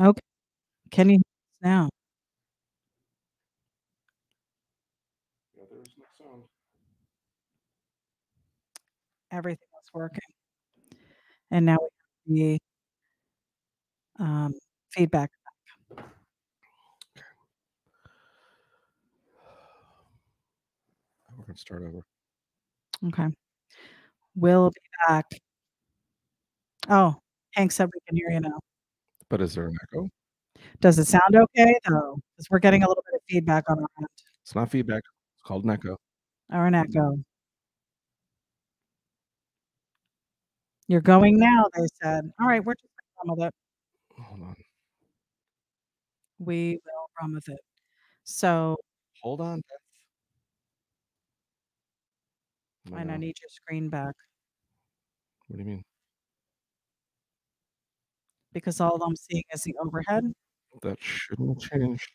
Okay. Can you now? Yeah, there is no sound. Everything was working. And now we have the um, feedback. We're gonna start over. Okay. We'll be back. Oh, Hank said we can hear you now. But is there an echo? Does it sound okay though? Because we're getting a little bit of feedback on our end It's not feedback. It's called an echo. or an echo. You're going now, they said. All right, we're just gonna run with it. Hold on. We will run with it. So, Hold on. And I need your screen back What do you mean? Because all I'm seeing is the overhead. That shouldn't change.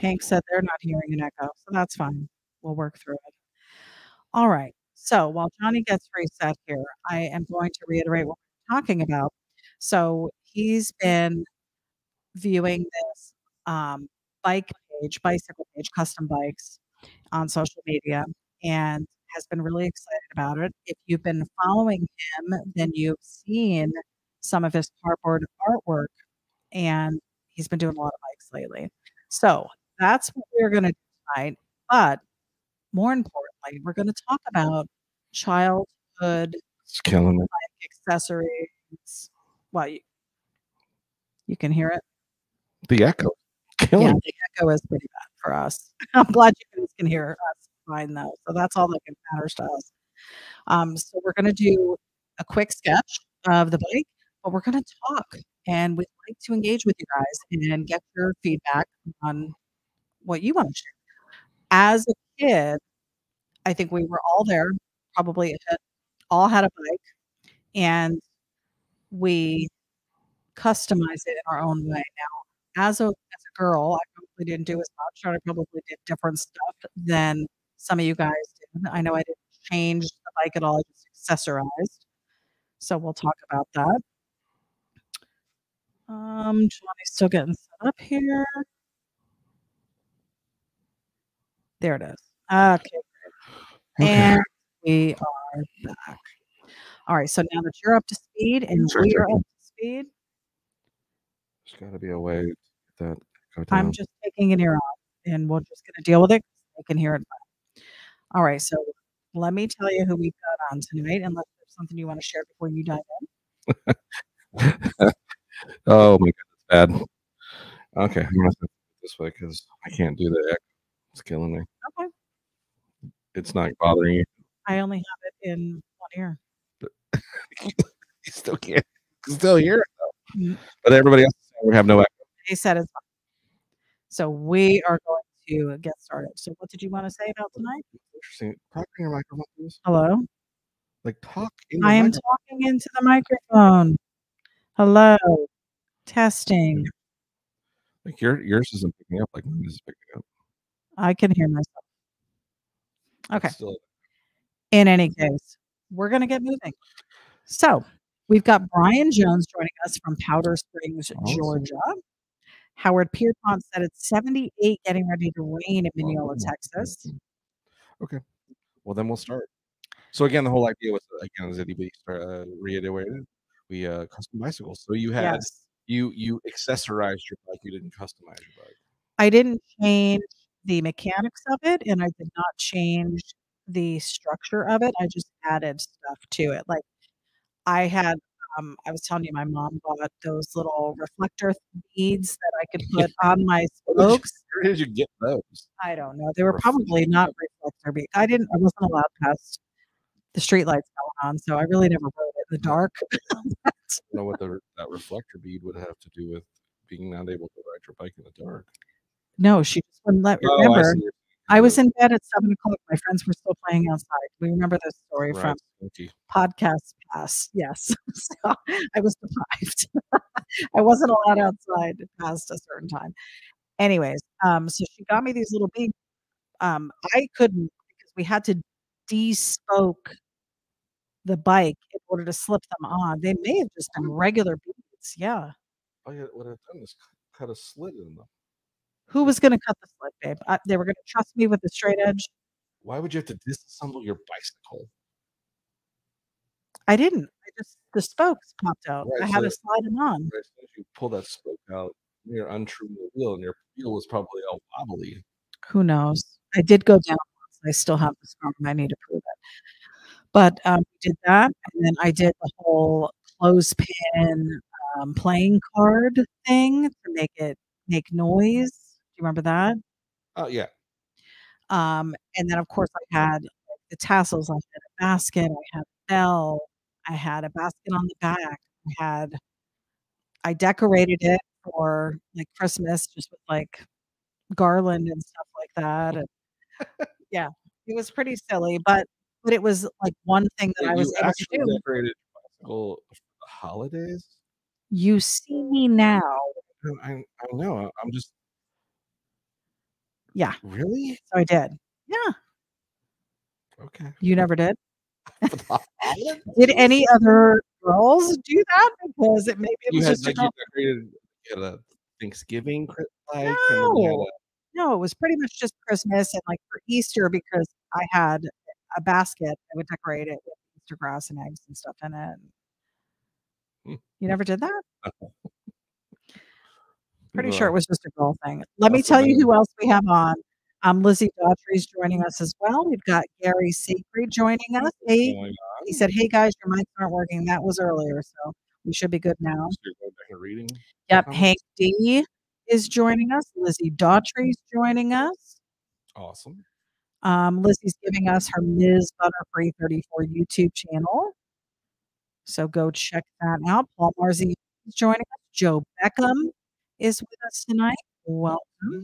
Hank said they're not hearing an echo, so that's fine. We'll work through it. All right. So while Johnny gets reset here, I am going to reiterate what we're talking about. So he's been viewing this um, bike page, bicycle page, custom bikes on social media, and has been really excited about it. If you've been following him, then you've seen some of his cardboard artwork, and he's been doing a lot of bikes lately. So that's what we're going to do tonight. But more importantly, we're going to talk about childhood It's killing accessories. Well, you, you can hear it? The echo. Killing Yeah, the echo is pretty bad for us. I'm glad you guys can hear us fine though. So that's all that matters to us. Um, so we're going to do a quick sketch of the bike, but we're going to talk and we'd like to engage with you guys and get your feedback on what you want to share. As a kid, I think we were all there, probably all had a bike, and we customized it in our own way. Now, as a as a girl, I probably didn't do as much, or I probably did different stuff than some of you guys did. I know I didn't change the bike at all; I just accessorized. So we'll talk about that. Um, Johnny's still getting set up here. There it is. Okay. Okay. And we are back. All right. So now that you're up to speed and Sure, we sure. are up to speed, There's got to be a way that go I'm just taking an ear off and we're just going to deal with it. They can hear it. All right. So let me tell you who we've got on tonight, unless there's something you want to share before you dive in. oh my god, that's bad. Okay, I'm gonna this way because I can't do the echo. It's killing me. Okay. It's not bothering you. I only have it in one ear. You still can't. You still hear it though. Mm. But everybody else, we have no echo. They said it's fine. So we are going to uh, get started. So what did you want to say about tonight? Interesting. Talk in your microphone, please. Hello. Like talk I am microphone. talking into the microphone. Hello. Testing. Like your yours isn't picking up like mine is picking up. I can hear myself. Okay. Still, In any case, we're going to get moving. So we've got Brian Jones joining us from Powder Springs, Awesome. Georgia. Howard Pierpont said it's 78 getting ready to rain in Mineola, Oh, Texas. Okay. Well, then we'll start. So again, the whole idea was again, as anybody uh, reiterated, we uh, custom bicycles. So you had Yes. you you accessorized your bike. You didn't customize your bike. I didn't change the mechanics of it and I did not change the structure of it. I just added stuff to it. Like I had um I was telling you my mom bought those little reflector beads that I could put on my spokes. Where did you get those? I don't know. They were probably not reflector beads. I didn't I wasn't allowed past the street lights going on, so I really never rode it in the dark. I don't know what the, that reflector bead would have to do with being not able to ride your bike in the dark. no, she just wouldn't let me Oh, remember. I was in bed at seven o'clock. My friends were still playing outside. We remember this story right. from Stinky. podcast pass. Yes. so I was deprived. I wasn't allowed outside past a certain time. Anyways, um, so she got me these little beads. Um, I couldn't because we had to despoke the bike in order to slip them on. They may have just been regular beads. Yeah. All you would have done is cut a slit in them. Who was going to cut the slit, babe? I, they were going to trust me with the straight edge. Why would you have to disassemble your bicycle? I didn't. I just the spokes popped out. Right, I had so- to slide them on. Right, soon you pull that spoke out, you're untrue the wheel, and your wheel was probably all wobbly. who knows? I did go down. I still have the sperm. I need to prove it. But um, we did that, and then I did the whole clothespin um, playing card thing to make it make noise. You remember that? Oh yeah, Um, and then, of course, I had the tassels. I had a basket. I had a bell. I had a basket on the back. I had. I decorated it for like Christmas, just with like garland and stuff like that. And yeah, it was pretty silly, but but it was like one thing that I was able to actually do. decorated bicycle holidays. You see me now. I, I, I know. I'm just Yeah, really so I did. Yeah, okay. you never did. For the holidays? Did any other girls do that? Because it maybe it You was had just like you decorated you had a Thanksgiving cri- bike, and then you had No. No, it was pretty much just Christmas and like for Easter because I had a basket. I would decorate it with Easter grass and eggs and stuff in it. Hmm. You never did that? Pretty uh, sure it was just a girl thing. Let me tell you who else we have on. Um, Lizzie Daughtry's joining us as well. We've got Gary Sacred joining us. Hey, he said, "Hey guys, your mics aren't working." That was earlier, so we should be good now. on. So you're going back and reading. Yep. Hank D is joining us. Lizzie Daughtry's joining us. Awesome. Um, Lizzie's giving us her Ms. Butterfree 34 YouTube channel. So go check that out. Paul Marzi is joining us. Joe Beckham is with us tonight. Welcome. Mm-hmm.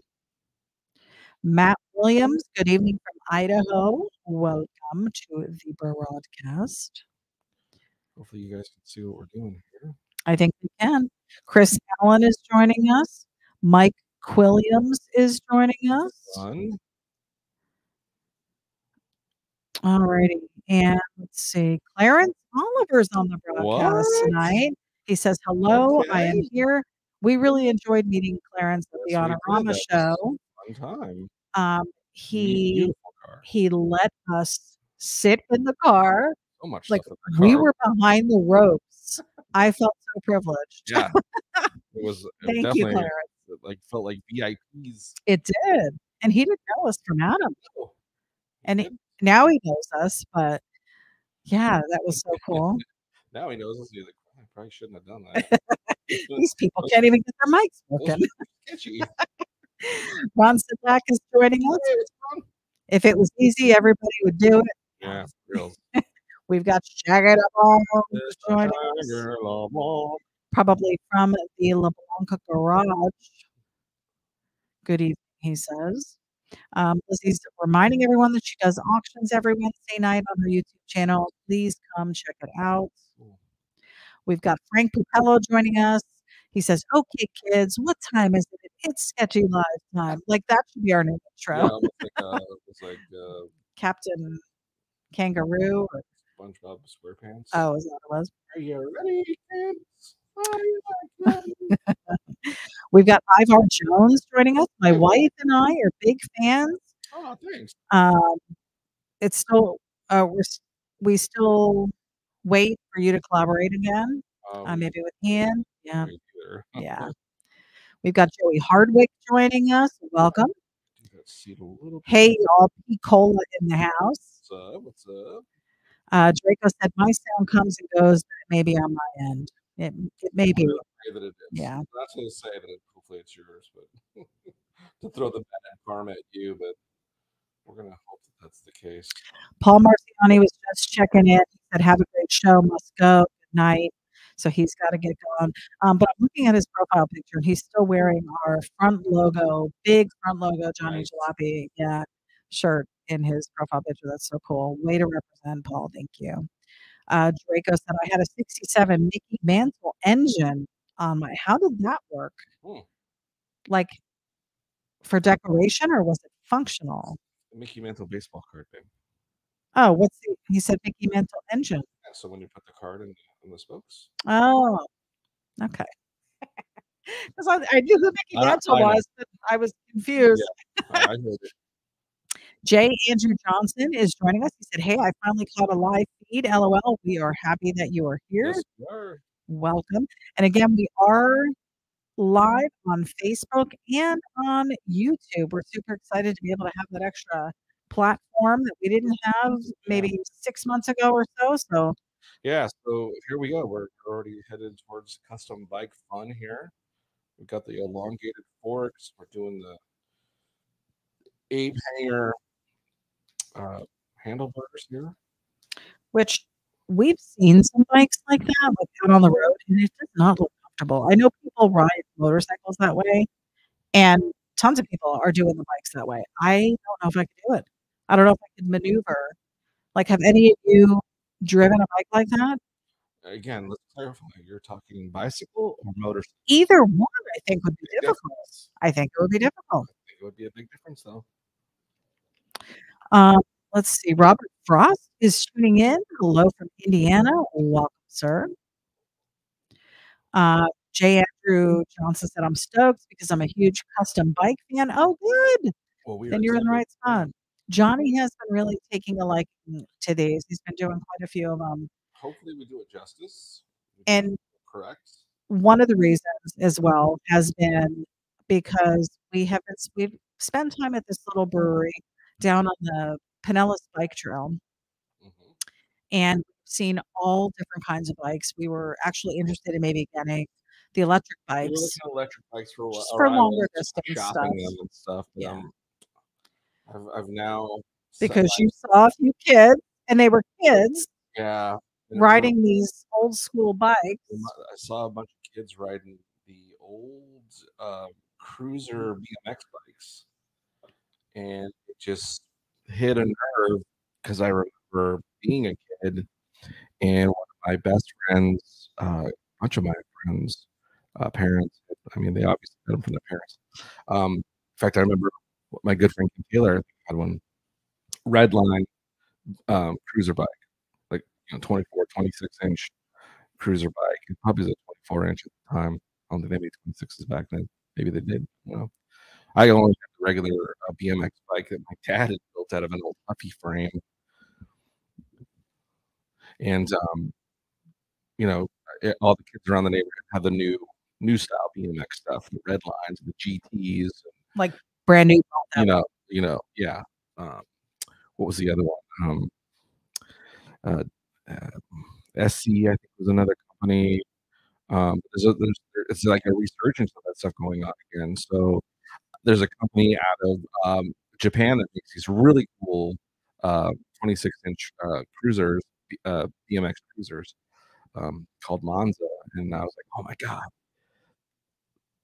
Matt Williams, good evening from Idaho. Welcome to the broadcast. Hopefully, you guys can see what we're doing here. I think we can. Chris Allen is joining us. Mike Quilliams is joining us. Fun. All righty. And let's see. Clarence Oliver's on the broadcast What? tonight. He says, Hello, I am here. We really enjoyed meeting Clarence at the Yes, did. Honorama show. Fun time. Um, he he let us sit in the car so much Like, the We car. were behind the ropes. I felt so privileged. yeah. It was it Thank you, Clarence. it, like felt like VIPs. It did. And he didn't know us from Adam. And did? Now he knows us, but yeah, that was so cool. now he knows us. He's like, probably shouldn't have done that. These people can't even get their mics working. sketchy. Ron is joining us. Hey, what's wrong? If it was easy, everybody would do it. Yeah, real. We've got Jagged Along It's a joining us, probably from the La Blanca Garage. Good evening, he says. Um, Lizzie's reminding everyone that she does auctions every Wednesday night on her YouTube channel. Please come check it out. We've got Frank Pupello joining us. He says, Okay, kids, what time is it? It's sketchy live time. Like that should be our new Yeah, intro. almost like uh, it's like uh, Captain Kangaroo. Or, SpongeBob SquarePants. oh, is that what it was? Are you ready, kids? Are you ready? We've got Ivar Jones joining us. My wife and I are big fans. oh, thanks. Um, it's still, uh, we're, we still wait for you to collaborate again. Um, Uh, maybe with Ian. Yeah. Yeah. We've got Joey Hardwick joining us. Welcome. Do that seat a little. bit. Hey, y'all, P. Cola in the house. What's up? What's up? Uh, Draco said, My sound comes and goes, but it may be on my end. It, it may be. It. Yeah. Not to say that it, hopefully it's yours, but to throw the bad karma at you, but we're gonna hope that that's the case. Paul Marciani was just checking in. He said, Have a great show. Must go. Good night. So he's got to get going. Um, but I'm looking at his profile picture and he's still wearing our front logo, big front logo, Johnny Nice. Jalopy, yeah, shirt in his profile picture. That's so cool. Way to represent, Paul. Thank you. Uh, Draco said, I had a 67 Mickey Mantle engine on my. How did that work? Hmm. Like for decoration or was it functional? Mickey Mantle baseball card, babe. Oh, what's the, he said Mickey Mantle engine. Yeah, so when you put the card in, in the spokes, Oh, okay. Because I, I knew who Mickey Mantle I was, but I was confused. I, I heard it. Jay Andrew Johnson is joining us. He said, Hey, I finally caught a live feed. LOL. We are happy that you are here. Yes, you are. Welcome. And again, we are live on Facebook and on YouTube. We're super excited to be able to have that extra platform that we didn't have maybe six months ago or so. So Yeah, so here we go. We're already headed towards custom bike fun here. We've got the elongated forks. We're doing the ape hanger uh, handlebars here. which we've seen some bikes like that, like out on the road, and it does not look comfortable. I know people ride motorcycles that way, and tons of people are doing the bikes that way. I don't know if I could do it. I don't know if I could maneuver. Like, have any of you driven a bike like that? Again, let's clarify. You're talking bicycle or motorcycle? Either one, I think, would be difficult. difference. I think it would be difficult. It would be a big difference, though. Um, let's see. Robert Frost is tuning in. Hello from Indiana. Welcome, sir. Uh, J. Andrew Johnson said, I'm stoked because I'm a huge custom bike fan. Oh, good. Well, we Then you're in the right spot. Johnny has been really taking a liking to these. He's been doing quite a few of them. Hopefully, we do it justice. We And correct. one of the reasons as well has been because we have been, we've spent time at this little brewery down on the Pinellas Bike Trail. Mhm. and seen all different kinds of bikes. We were actually interested in maybe getting the electric We were bikes. electric bikes for a while. Just for longer distance stuff. them and stuff. But, Yeah. um, I've, I've now Because you saw a few kids, and they were kids yeah riding these old school bikes. I saw a bunch of kids riding the old uh, cruiser BMX bikes, and it just hit a nerve because I remember being a kid, and one of my best friends, uh, a bunch of my friends, uh, parents. I mean, they obviously got them from their parents. Um, in fact, I remember my good friend Taylor had one red line um, cruiser bike, like you know, 24, 26 inch cruiser bike. It probably was a 24 inch at the time. I don't think they made 26s back then. Maybe they did. You know, I only had the regular uh, BMX bike that my dad had built out of an old puffy frame. And um, you know, eh, all the kids around the neighborhood have the new new style BMX stuff, the red lines, the GTS, and, Like brand new. you know, you know, yeah. Um, what was the other one? Um, uh, uh, SC, I think, was another company. Um, there's, a, there's it's like a resurgence of that stuff going on again. So there's a company out of um, Japan that makes these really cool uh, 26 inch uh, cruisers, uh, BMX cruisers, um, called Monza, and I was like, oh my god,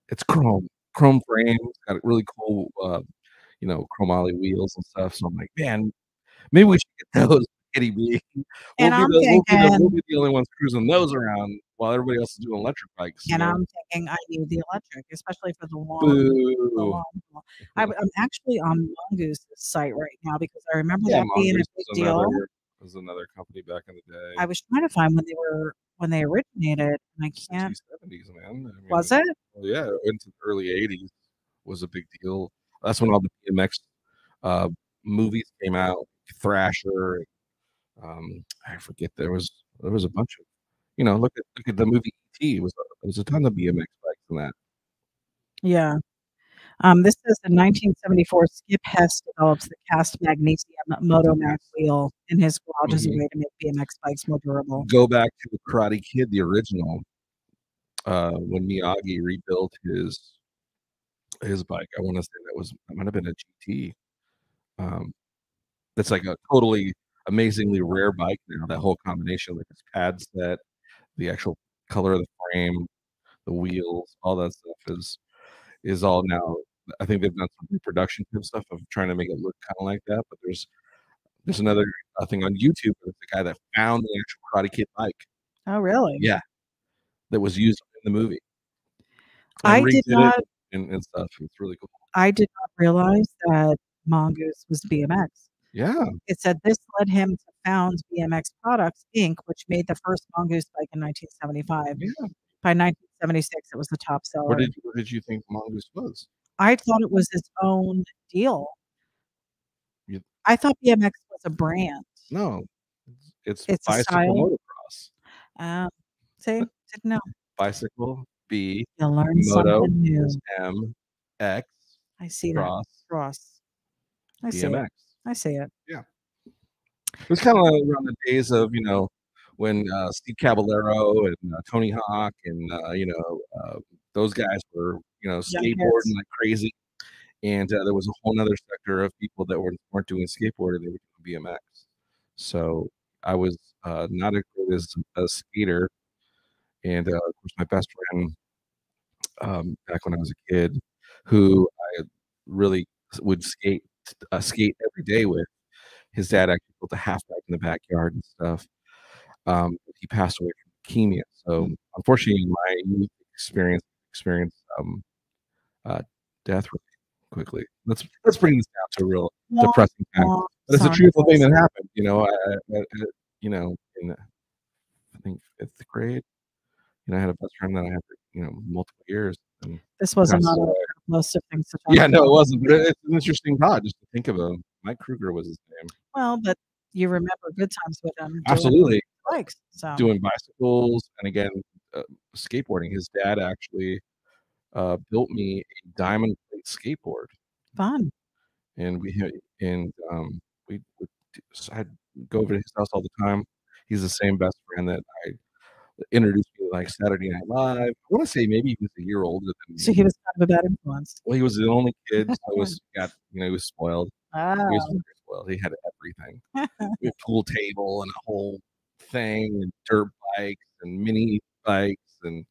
it's chrome, chrome frame, it's got really cool, uh, you know, chromoly wheels and stuff. So I'm like, man, maybe we should get those. Kitty B. We'll, And be I'm the, we'll, be the, thinking- we'll be the only ones cruising those around while everybody else is doing electric bikes. And so- I'm thinking I need the electric, especially for the long. the long. I, am actually on Mongoose's site right now because I remember Yeah, that being a big deal. another, was another company back in the day. I was trying to find when they were when they originated, and I can't. 70s, man. I mean, Was it? Well, yeah, into the early 80s was a big deal. That's when all the BMX uh, movies came out, Thrasher. Um, I forget there was there was a bunch of, you know, look at look at the movie E.T. It Was there was a ton of BMX bikes in that. Yeah. Um, this is in 1974, Skip Hess develops the cast magnesium Motomag wheel in his garage as a Mhm. way to make BMX bikes more durable. Go back to the Karate Kid, the original. Uh, when Miyagi rebuilt his his bike, I want to say that was that might have been a GT. Um, that's like a totally amazingly rare bike now. That whole combination, like its pad set, the actual color of the frame, the wheels, all that stuff is is all now. I think they've done some reproduction type stuff of trying to make it look kind of like that. But there's there's another uh, thing on YouTube. It's the guy that found the actual Karate Kid bike Oh, really? Yeah. that was used in the movie. I And did not. and, and stuff. It's really cool. I did not realize that Mongoose was BMX. Yeah, It said this led him to found BMX Products Inc., which made the first Mongoose bike in 1975. yeah. By 1976, it was the top seller. What did what did you think Mongoose was? I thought it was its own deal. You- I thought BMX was a brand. No, it's, it's, bicycle motocross. Um, see, didn't know. Bicycle B You learn moto something new. M X I see that. cross Cross. I see it. I see it. Yeah. It was kind of around the days of you know when uh, Steve Caballero and uh, Tony Hawk and uh, you know uh, those guys were you know skateboarding like crazy, and uh, there was a whole other sector of people that were weren't doing skateboarding; they were doing BMX. So I was uh, not as good as a skater, and uh, of course my best friend um, back when I was a kid, who I really would skate uh, skate every day with. His dad actually built a half pipe in the backyard and stuff. Um, he passed away from leukemia. So unfortunately, my experience experience um, uh, death really quickly. Let's let's bring this down to a real Wah, depressing time. wah. But it's a truthful thing that happened. You know, I, I, I- you know, in I think fifth grade, you know, I had a best friend that I had for you know multiple years. And This was passed another away. list of things to talk yeah, no, it wasn't. But it, it's an interesting thought just to think of him. Mike Kruger was his name. Well, but you remember good times with him. Absolutely. Bikes. So doing bicycles and again uh, skateboarding. His dad actually uh, built me a diamond plate skateboard, fun. and we and um, we would so I'd go over to his house all the time. He's the same best friend that I introduced me to like Saturday Night Live. I want to say maybe he was a year older than me. So he was kind of a bad influence. well, he was the only kid. So it was got you know he was spoiled. Ah, He was spoiled. He had everything. Had pool table and a whole thing, and dirt bikes and mini bikes, and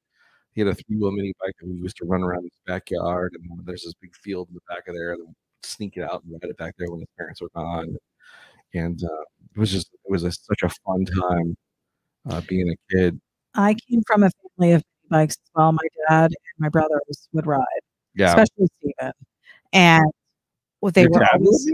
he had a three-wheel mini bike that we used to run around his backyard. And there's this big field in the back of there, and sneak it out and ride it back there when his parents were gone. And uh, it was just it was a, such a fun time uh, being a kid. I came from a family of bikes as well. My dad and my brothers would ride, Yeah, especially Steven. And well, they Your were always,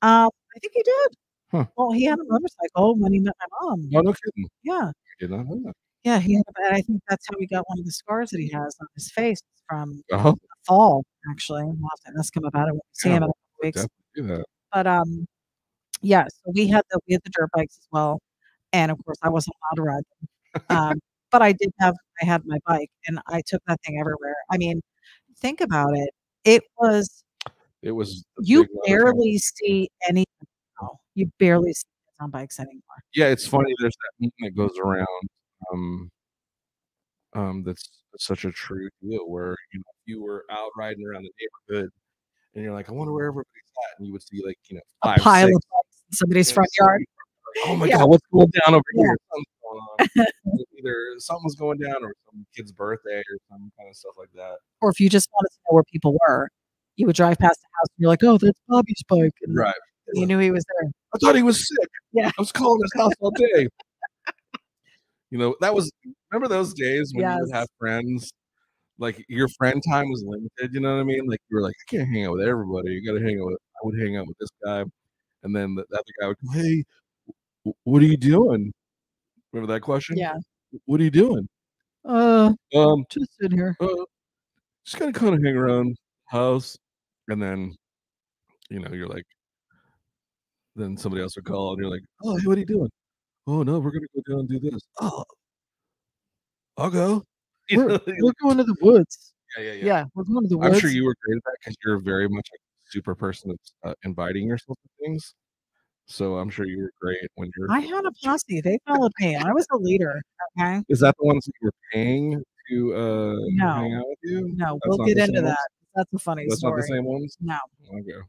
um, I think he did. Huh. Well, he had a motorcycle when he met my mom. Oh, no kidding! Yeah. I did not know that. Yeah. He had, and I think that's how he got one of the scars that he has on his face from a fall, actually. We'll have to ask him about it when we see Yeah, him in a couple weeks. do that. But um, yeah, so we had the we had the dirt bikes as well. and of course, I wasn't allowed to ride them. Um, but I did have I had my bike, and I took that thing everywhere. I mean, think about it. It was It was you big leather helmet. barely see any. You barely see on bikes anymore. Yeah, it's funny. There's that meme that goes around. Um, um, that's such a true deal. Where you know, you were out riding around the neighborhood, and you're like, I wonder where everybody's at, and you would see like you know A pile six, of bikes in somebody's front yard. Oh my Yeah. god, what's going down over Yeah. here? Something's going on. Either something's going down, or some kid's birthday, or some kind of stuff like that. Or if you just wanted to know where people were, you would drive past the house and you're like, "Oh, that's Bobby's bike," and Right. You knew he was there. I thought he was sick. Yeah. I was calling his house all day. you know, that was remember those days when you would have friends, like your friend time was limited, you know what I mean? Like you were like, I can't hang out with everybody. You gotta hang out with I would hang out with this guy. And then the, the other guy would go, Hey, what are you doing? Remember that question? Yeah. What are you doing? Uh, Um, just in here. uh, just gotta kind of hang around house. And then, you know, you're like, then somebody else would call and you're like, oh, hey, what are you doing? Oh, no, we're gonna go down and do this. Oh, I'll go. We're, we're going to the woods. yeah, yeah, Yeah, we're going to the woods. I'm sure you were great at that because you're very much a super person that's uh, inviting yourself to things. So I'm sure you were great when you're. I had a posse. They followed me. I was a leader. Okay. Is that the ones that you were paying to uh, No. hang out with you? No, That's we'll get into that. ones? That's a funny That's story. not the same ones. No. Okay.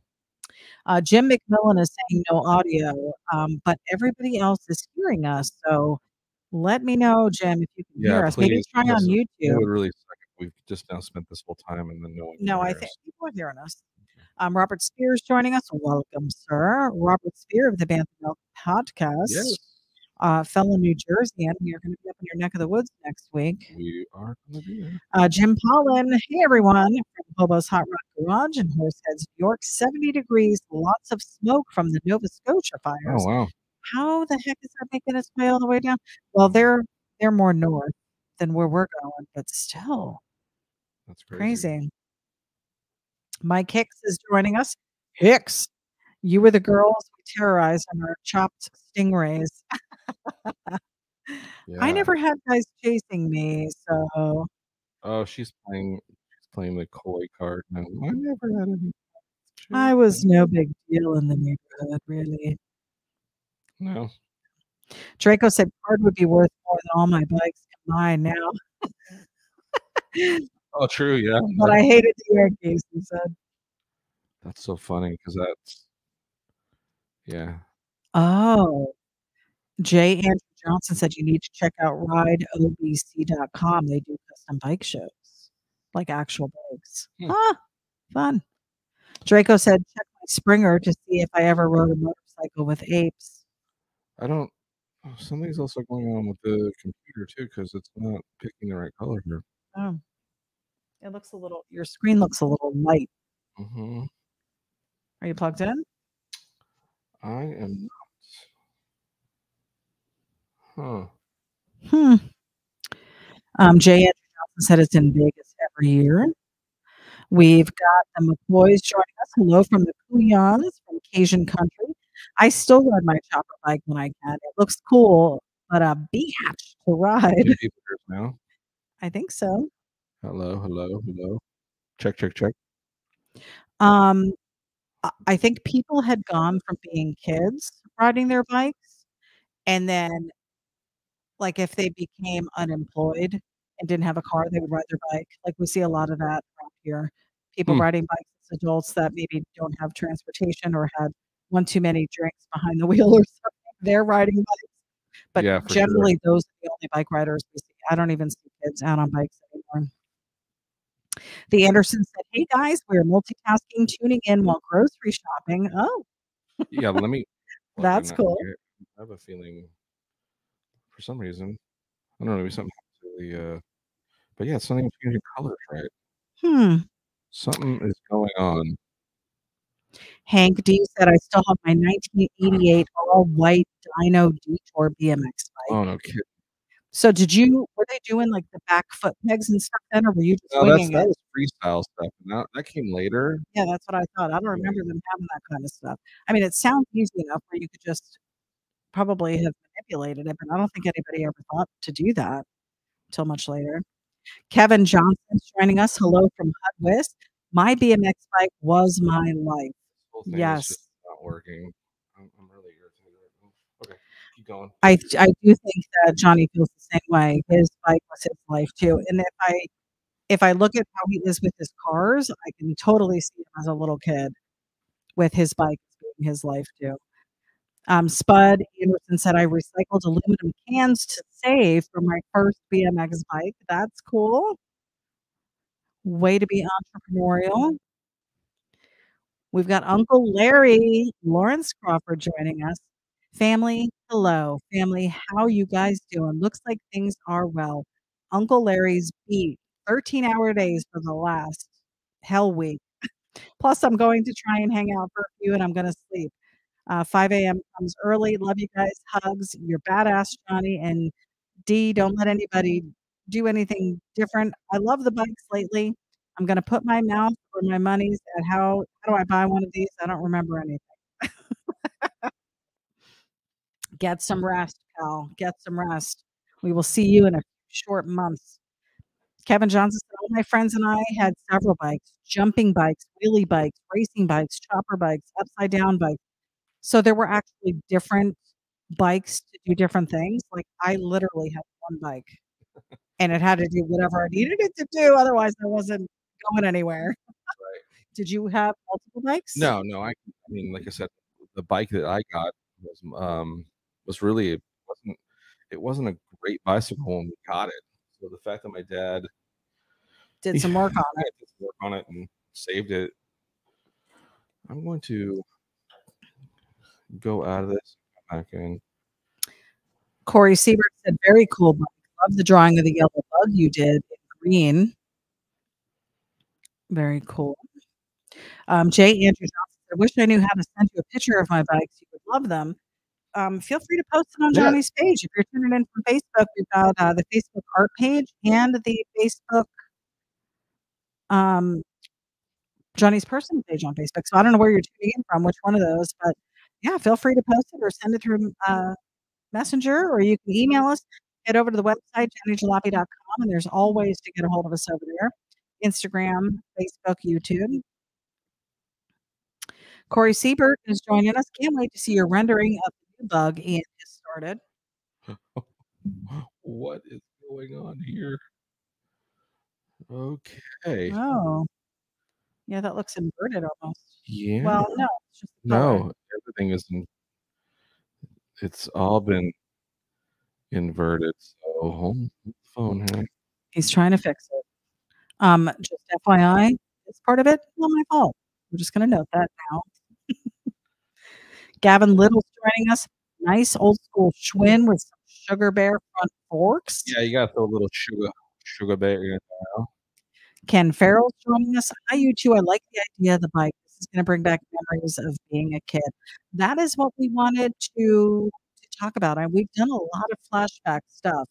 Uh, Jim McMillan is saying no audio, um, but everybody else is hearing us. So let me know, Jim, if you can Yeah, hear us. Maybe please, try on because It YouTube. would really suck if we've just now spent this whole time and then no one. No, I think people are hearing us. Um, Robert Spears joining us. Welcome, sir. Robert Spear of the Bantha Milk Podcast. Yes, Uh, fellow New Jersey, and you're going to be up in your neck of the woods next week. we are going to be there. Uh, Jim Pollen, hey everyone, from Hobo's Hot Rod Garage in Horseheads, New York, 70 degrees, lots of smoke from the Nova Scotia fires. Oh wow, How the heck is that making its way all the way down? Well, they're they're more north than where we're going, but still that's crazy. crazy. Mike Hicks is joining us. Hicks, you were the girls we terrorized on our chopped stingrays. Yeah. I never had guys chasing me, so Oh, she's playing. She's playing the coy card. No, I never had any. I was no big deal in the neighborhood, really. No. Draco said card would be worth more than all my bikes combined now. Oh, true. Yeah. But I hated the Yankees, he said. That's so funny because that's. Yeah. Oh. J. Andrew Johnson said you need to check out rideobc.com. They do custom bike shows, like actual bikes. Hmm. Ah, fun. Draco said, check my Springer to see if I ever rode a motorcycle with apes. I don't. oh, Something's also going on with the computer too because it's not picking the right color here. Oh. It looks a little, your screen looks a little light. hmm Are you plugged in? I am not. Huh. Hmm. Um, Jay Andrew Johnson said it's in Vegas every year. We've got the McCoys joining us. Hello from the Kuyans from Cajun country. I still ride my chopper bike when I can. It looks cool, but a biatch to ride. Do people hear us now? I think so. Hello, hello, hello. Check, check, check. Um, I think people had gone from being kids riding their bikes, and then, like, if they became unemployed and didn't have a car, they would ride their bike. Like we see a lot of that around here. People Hmm. riding bikes as adults that maybe don't have transportation or had one too many drinks behind the wheel or something. They're riding bikes, but Yeah, for sure. generally those are the only bike riders we see. I don't even see kids out on bikes anymore. The Anderson said, Hey guys, we're multitasking, tuning in while grocery shopping. Oh, Yeah, let me. That's cool. I have a feeling, for some reason, I don't know, maybe something happened to the. Uh, but yeah, something changing colors, right? hmm. Something is going on. Hank D said, I still have my 1988 all white Dyno Detour BMX bike. Oh no, kid. So, did you, were they doing like the back foot pegs and stuff then, or were you just No, that's that it? was freestyle stuff. and That that came later. Yeah, that's what I thought. I don't remember them having that kind of stuff. I mean, it sounds easy enough where you could just probably have manipulated it, but I don't think anybody ever thought to do that until much later. Kevin Johnson's joining us. Hello from Hut West. My BMX bike was my life. Yes. not working. I'm, I'm really irritated. Okay, keep going. I I do think that Johnny feels the same way. His bike was his life too. And if I if I look at how he is with his cars, I can totally see him as a little kid with his bike being his life too. Um, Spud Anderson said, I recycled aluminum cans to save for my first BMX bike. That's cool. Way to be entrepreneurial. We've got Uncle Larry, Lawrence Crawford joining us. Family, hello. Family, how you guys doing? Looks like things are well. Uncle Larry's beat 13 hour days for the last hell week. Plus, I'm going to try and hang out for a few and I'm going to sleep. Uh, 5 a.m. comes early. Love you guys. Hugs. You're badass, Johnny. And D, don't let anybody do anything different. I love the bikes lately. I'm going to put my mouth or my monies at how, how do I buy one of these? I don't remember anything. Get some rest, pal. Get some rest. We will see you in a short months. Kevin Johnson said, All my friends and I had several bikes jumping bikes, wheelie bikes, racing bikes, chopper bikes, upside down bikes. So there were actually different bikes to do different things. Like I literally had one bike and it had to do whatever I needed it to do. Otherwise, I wasn't going anywhere. Right. Did you have multiple bikes? No, no. I, I mean, like I said, the bike that I got was um was really it wasn't it wasn't a great bicycle when we got it. So the fact that my dad Did some work on it. did some work on it and saved it. I'm going to go out of this come back in. Corey Siebert said, very cool. Love the drawing of the yellow bug you did in green. Very cool. Um, Jay Andrew Johnson I wish I knew how to send you a picture of my bikes. You would love them. Um, feel free to post it on Yeah. Johnny's page. If you're tuning in from Facebook, we've got uh, the Facebook art page and the Facebook um, Johnny's personal page on Facebook. So I don't know where you're tuning in from, which one of those, but yeah, feel free to post it or send it through uh, Messenger or you can email us. Head over to the website, johnnyjalopy.com, and there's all ways to get a hold of us over there Instagram, Facebook, YouTube. Corey Siebert is joining us. Can't wait to see your rendering of the new bug and get started. What is going on here? Okay. Oh, yeah, that looks inverted almost. Yeah. Well, no, it's just no, everything is in, it's all been inverted. So hold the phone here. He's trying to fix it. Um, just FYI, it's part of it. Not my fault. I'm just going to note that now. Gavin Little's joining us. Nice old school Schwinn with some sugar bear front forks. Yeah, you gotta throw a little sugar sugar bear in there. Ken mm-hmm. Farrell's joining us. Hi, you two. I like the idea of the bike. This is going to bring back memories of being a kid. That is what we wanted to, to talk about. And we've done a lot of flashback stuff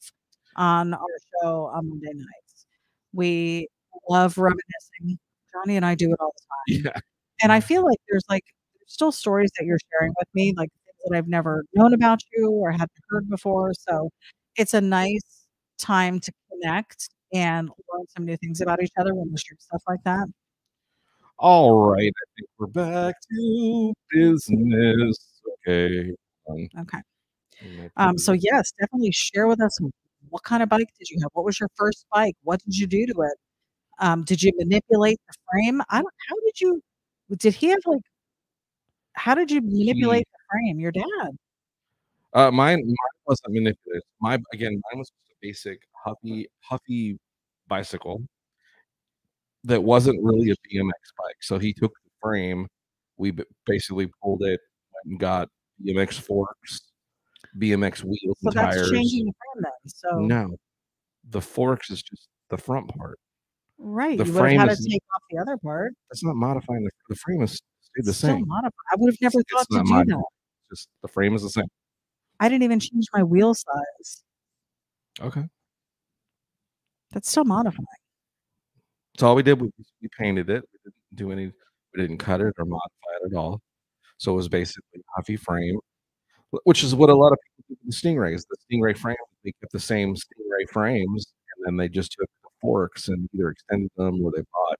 on our show on Monday nights. We love reminiscing. Johnny and I do it all the time. Yeah. And I feel like there's like there's still stories that you're sharing with me, like things that I've never known about you or hadn't heard before. So it's a nice time to connect and learn some new things about each other when we share stuff like that. All right, I think we're back to business. Okay. um, Okay. Um, so yes, definitely share with us what kind of bike did you have? What was your first bike? What did you do to it? Um, did you manipulate the frame? I don't. How did you? Did he have like? How did you manipulate the frame? Your dad. Uh, mine, mine wasn't manipulated. My again, mine was just a basic huffy, huffy bicycle that wasn't really a BMX bike. So he took the frame, we basically pulled it and got BMX forks, BMX wheels So and that's tires. changing the frame then. So No, the forks is just the front part. right, the you would have frame had to take off the other part. That's not modifying the the frame is stayed the It's same. modified. I would have never It's thought to do modified. that. Just the frame is the same. I didn't even change my wheel size. Okay. That's still modifying. So all we did was we painted it. We didn't do any. We didn't cut it or modify it at all. So it was basically a huffy frame, which is what a lot of people do with the Stingrays. The Stingray frame, they kept the same Stingray frames, and then they just took the forks and either extended them or they bought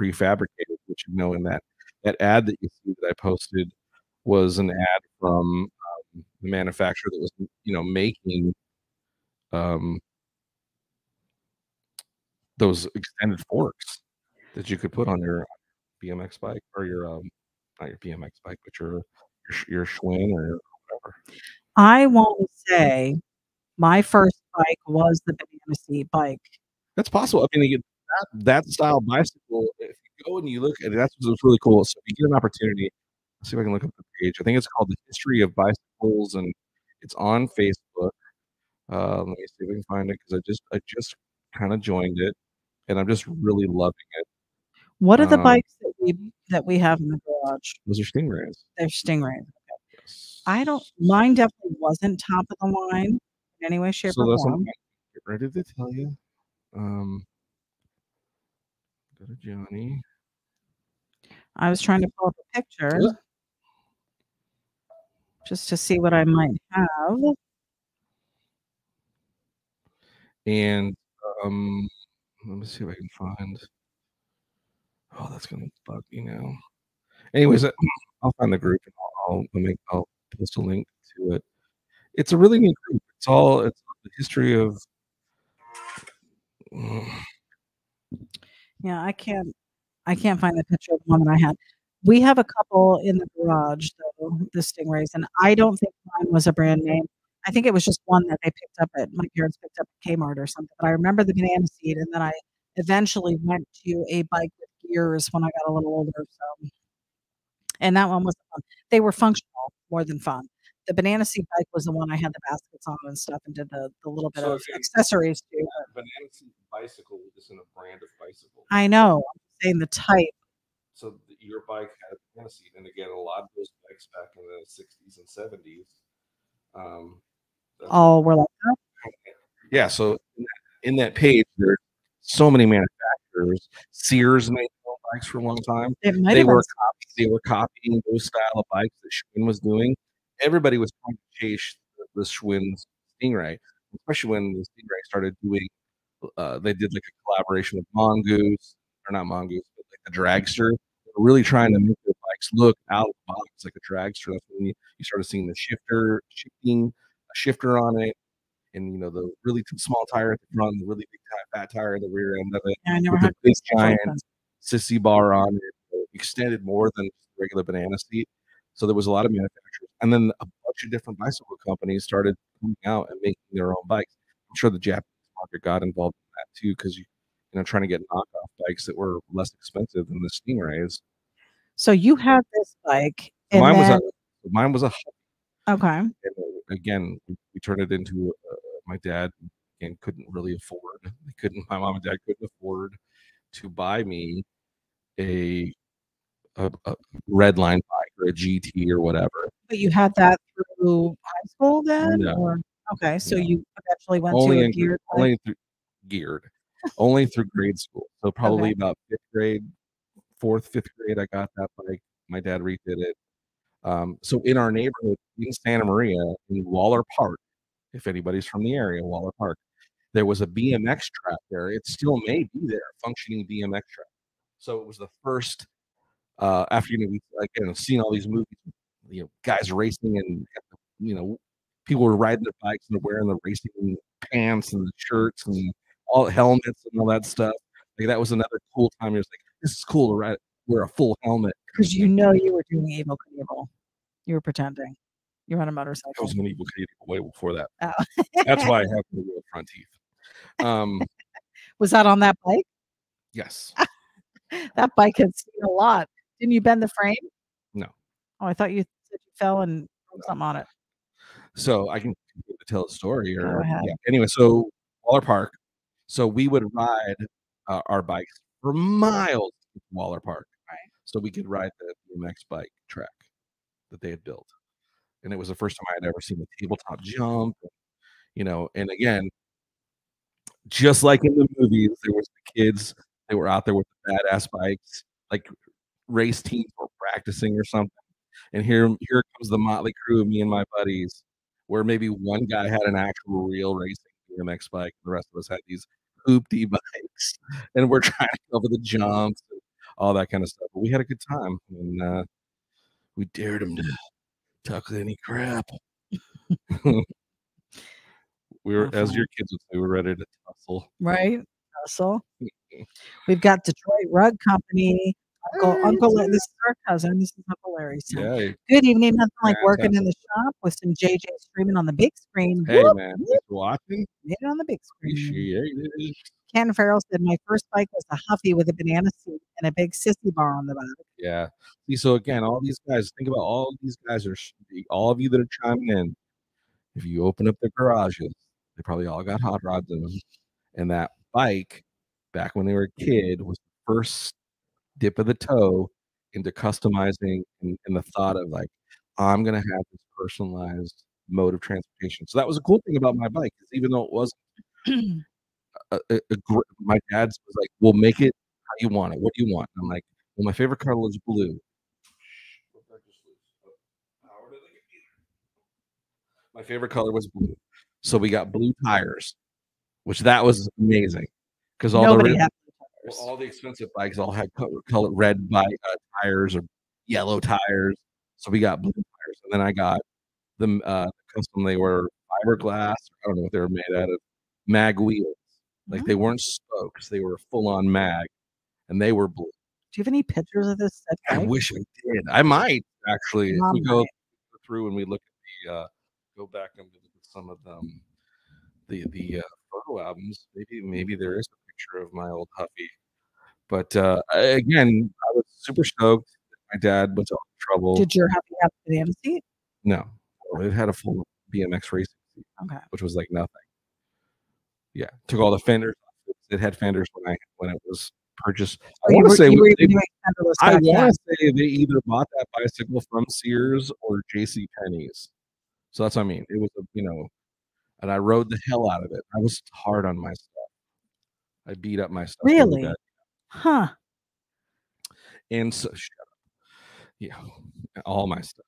prefabricated. Which you know, in that that ad that you see that I posted was an ad from um, the manufacturer that was you know making um, those extended forks that you could put on your BMX bike or your um, not your BMX bike, but your your, your Schwinn or whatever. I won't say my first bike was the seat bike. That's possible. I mean, that, that style bicycle, if you go and you look at it, that's what's really cool. So if you get an opportunity, let's see if I can look up the page. I think it's called The History of Bicycles, and it's on Facebook. Uh, let me see if I can find it because I just I just kind of joined it, and I'm just really loving it. What are the Um, bikes that we that we have in the garage? Those are Stingrays. They're Stingrays. Yes. I don't. Mine definitely wasn't top of the line in any way, shape, So or form. Get ready to tell you. Um, go to Johnny. I was trying to pull up a picture Yeah. just to see what I might have. And um, let me see if I can find. Oh, that's gonna bug me now. Anyways, uh, I'll find the group and I'll, I'll make I'll post a link to it. It's a really neat group. It's all it's the history of. Yeah, I can't. I can't find the picture of the one that I had. We have a couple in the garage, though, the Stingrays, and I don't think mine was a brand name. I think it was just one that they picked up at my parents picked up at Kmart or something. But I remember the banana seat, and then I eventually went to a bike with gears when I got a little older. So, and that one was fun. They were functional more than fun. The banana seat bike was the one I had the baskets on and stuff, and did the the little bit So of accessories to. but Banana seat bicycle isn't a brand of bicycle. I know. I'm saying the type. so your bike had a banana seat, and again, a lot of those bikes back in the '60s and '70s. Um, All were like that. yeah. So in that, page, there's so many manufacturers. Sears made bikes for a long time. It might They were copy, they were copying those style of bikes that Schwinn was doing. Everybody was trying to chase the, the Schwinn's Stingray, especially when the Stingray started doing. Uh, they did like a collaboration with Mongoose, or not Mongoose, but like the Dragster. They were really trying to make their bikes look out of the box like a dragster. That's when you, you started seeing the shifter, shifting, shifter on it, and you know the really small tire at the front, the really big fat tire at the rear end of it Yeah, I never had big like giant sissy bar on it, extended more than regular banana seat. So there was a lot of manufacturers, and then a bunch of different bicycle companies started coming out and making their own bikes. I'm sure the Japanese market got involved in that too, because you, you know, trying to get knockoff bikes that were less expensive than the Stingrays. So you had this bike, and mine was a mine was a okay. and again we, turned it into uh, my dad and couldn't really afford they couldn't my mom and dad couldn't afford to buy me a a, a red line bike or a gt or whatever But you had that through high school then, No. or okay? So No. you eventually went only to a geared only through geared only through grade school so probably about fifth grade fourth fifth grade i got that bike my dad redid it um, so in our neighborhood in santa maria in waller park if anybody's from the area waller park there was a bmx track there it still may be there functioning bmx track so it was the first uh after you know we again seen all these movies you know guys racing and you know people were riding their bikes and wearing the racing pants and the shirts and all helmets and all that stuff. Like that was another cool time. It was like this is cool to ride, wear a full helmet. Because you know you were doing Evel Knievel. You were pretending. You were on a motorcycle. I was an evil kid way before that. Oh. That's why I have the real front teeth. Um, Was that on that bike? yes, That bike had seen a lot. Didn't you bend the frame? No. Oh, I thought you said you fell and broke something on it. so I can tell a story. Or yeah. Anyway, so Waller Park. So we would ride uh, our bikes for miles to Waller Park. So we could ride mm-hmm. the BMX bike track that they had built. And it was the first time I had ever seen a tabletop jump, you know. And again, just like in the movies, there was the kids they were out there with the badass bikes, like race teams were practicing or something. And here, here comes the motley crew of me and my buddies, where maybe one guy had an actual real racing BMX bike, and the rest of us had these hoopty bikes, and we're trying to go over the jumps all that kind of stuff. But we had a good time, and uh, we dared him to talk any crap. we were, as your kids would say, we were ready to tussle. Right? Russell. We've got Detroit Rug Company. Uncle, Hey, Uncle, La- this is our cousin. This is Uncle Larry. So Yeah. Good evening. Nothing like working in the shop with some JJ streaming on the big screen. Hey, Whoop, man, whoop, thanks for watching. made it on the big screen. Appreciate it. Ken Farrell said my first bike was a Huffy with a banana seat and a big sissy bar on the back. Yeah. See, so again, all these guys, think about all of these guys are, all of you that are chiming in. If you open up their garages, they probably all got hot rods in them. And that bike, back when they were a kid, was the first dip of the toe into customizing and, and the thought of like, I'm going to have this personalized mode of transportation. So that was a cool thing about my bike, is even though it wasn't a, a, a my dad's was like, "We'll make it how you want it. What do you want?" I'm like, "Well, my favorite color is blue." My favorite color was blue, so we got blue tires, which that was amazing because all Nobody the well, all the expensive bikes all had color, color red bike uh, tires or yellow tires, so we got blue tires, and then I got them uh, custom. They were fiberglass. I don't know what they were made out of. Mag wheels. Like they weren't spokes; they were full on mag, and they were blue. Do you have any pictures of this? set I wish I did. I might actually. If we go through and we look at the, uh, go back and look at some of them, the the uh, photo albums. Maybe maybe there is a picture of my old Huffy. But uh, again, I was super stoked. My dad was all trouble. Did your Huffy have a banana seat? no, it had a full BMX racing seat, Okay. which was like nothing. Yeah, took all the fenders. It had fenders when I when it was purchased. I Oh, want to say you were we- even doing fenderless I want to say they either bought that bicycle from Sears or J.C. Penney's. So that's what I mean. It was a you know, and I rode the hell out of it. I was hard on my stuff. I beat up my stuff. really? Huh. And so. Yeah, all my stuff,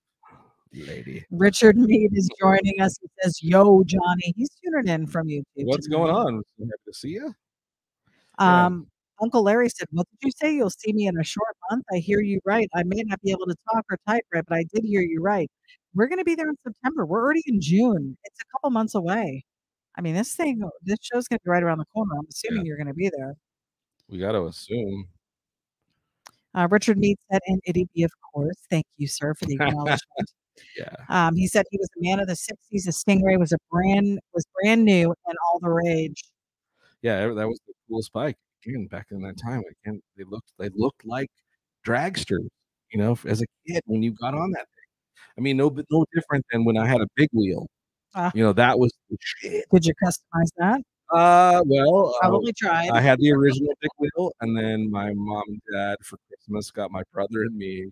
lady. Richard Mead is joining us. He says, Yo, Johnny. He's tuning in from YouTube. What's tonight. going on? Happy to see you. Yeah. Um, Uncle Larry said, What did you say? You'll see me in a short month. I hear you right. I may not be able to talk or type right, but I did hear you right. We're going to be there in September. We're already in June. It's a couple months away. I mean, this thing, this show's going to be right around the corner. I'm assuming you're going to be there. We got to assume. Uh, Richard Mead said, and it'd be, of course. Thank you, sir, for the acknowledgement. Yeah. Um, he said he was a man of the 60s. The Stingray was a brand was brand new and all the rage. Yeah, that was the coolest bike. Again, back in that time, again, they looked they looked like dragsters. You know, as a kid when you got on that thing. I mean, no, no different than when I had a big wheel. Ah. You know, that was shit. Did you customize that? Uh, well, uh, Probably tried. I had the original big wheel, and then my mom and dad for Christmas got my brother and me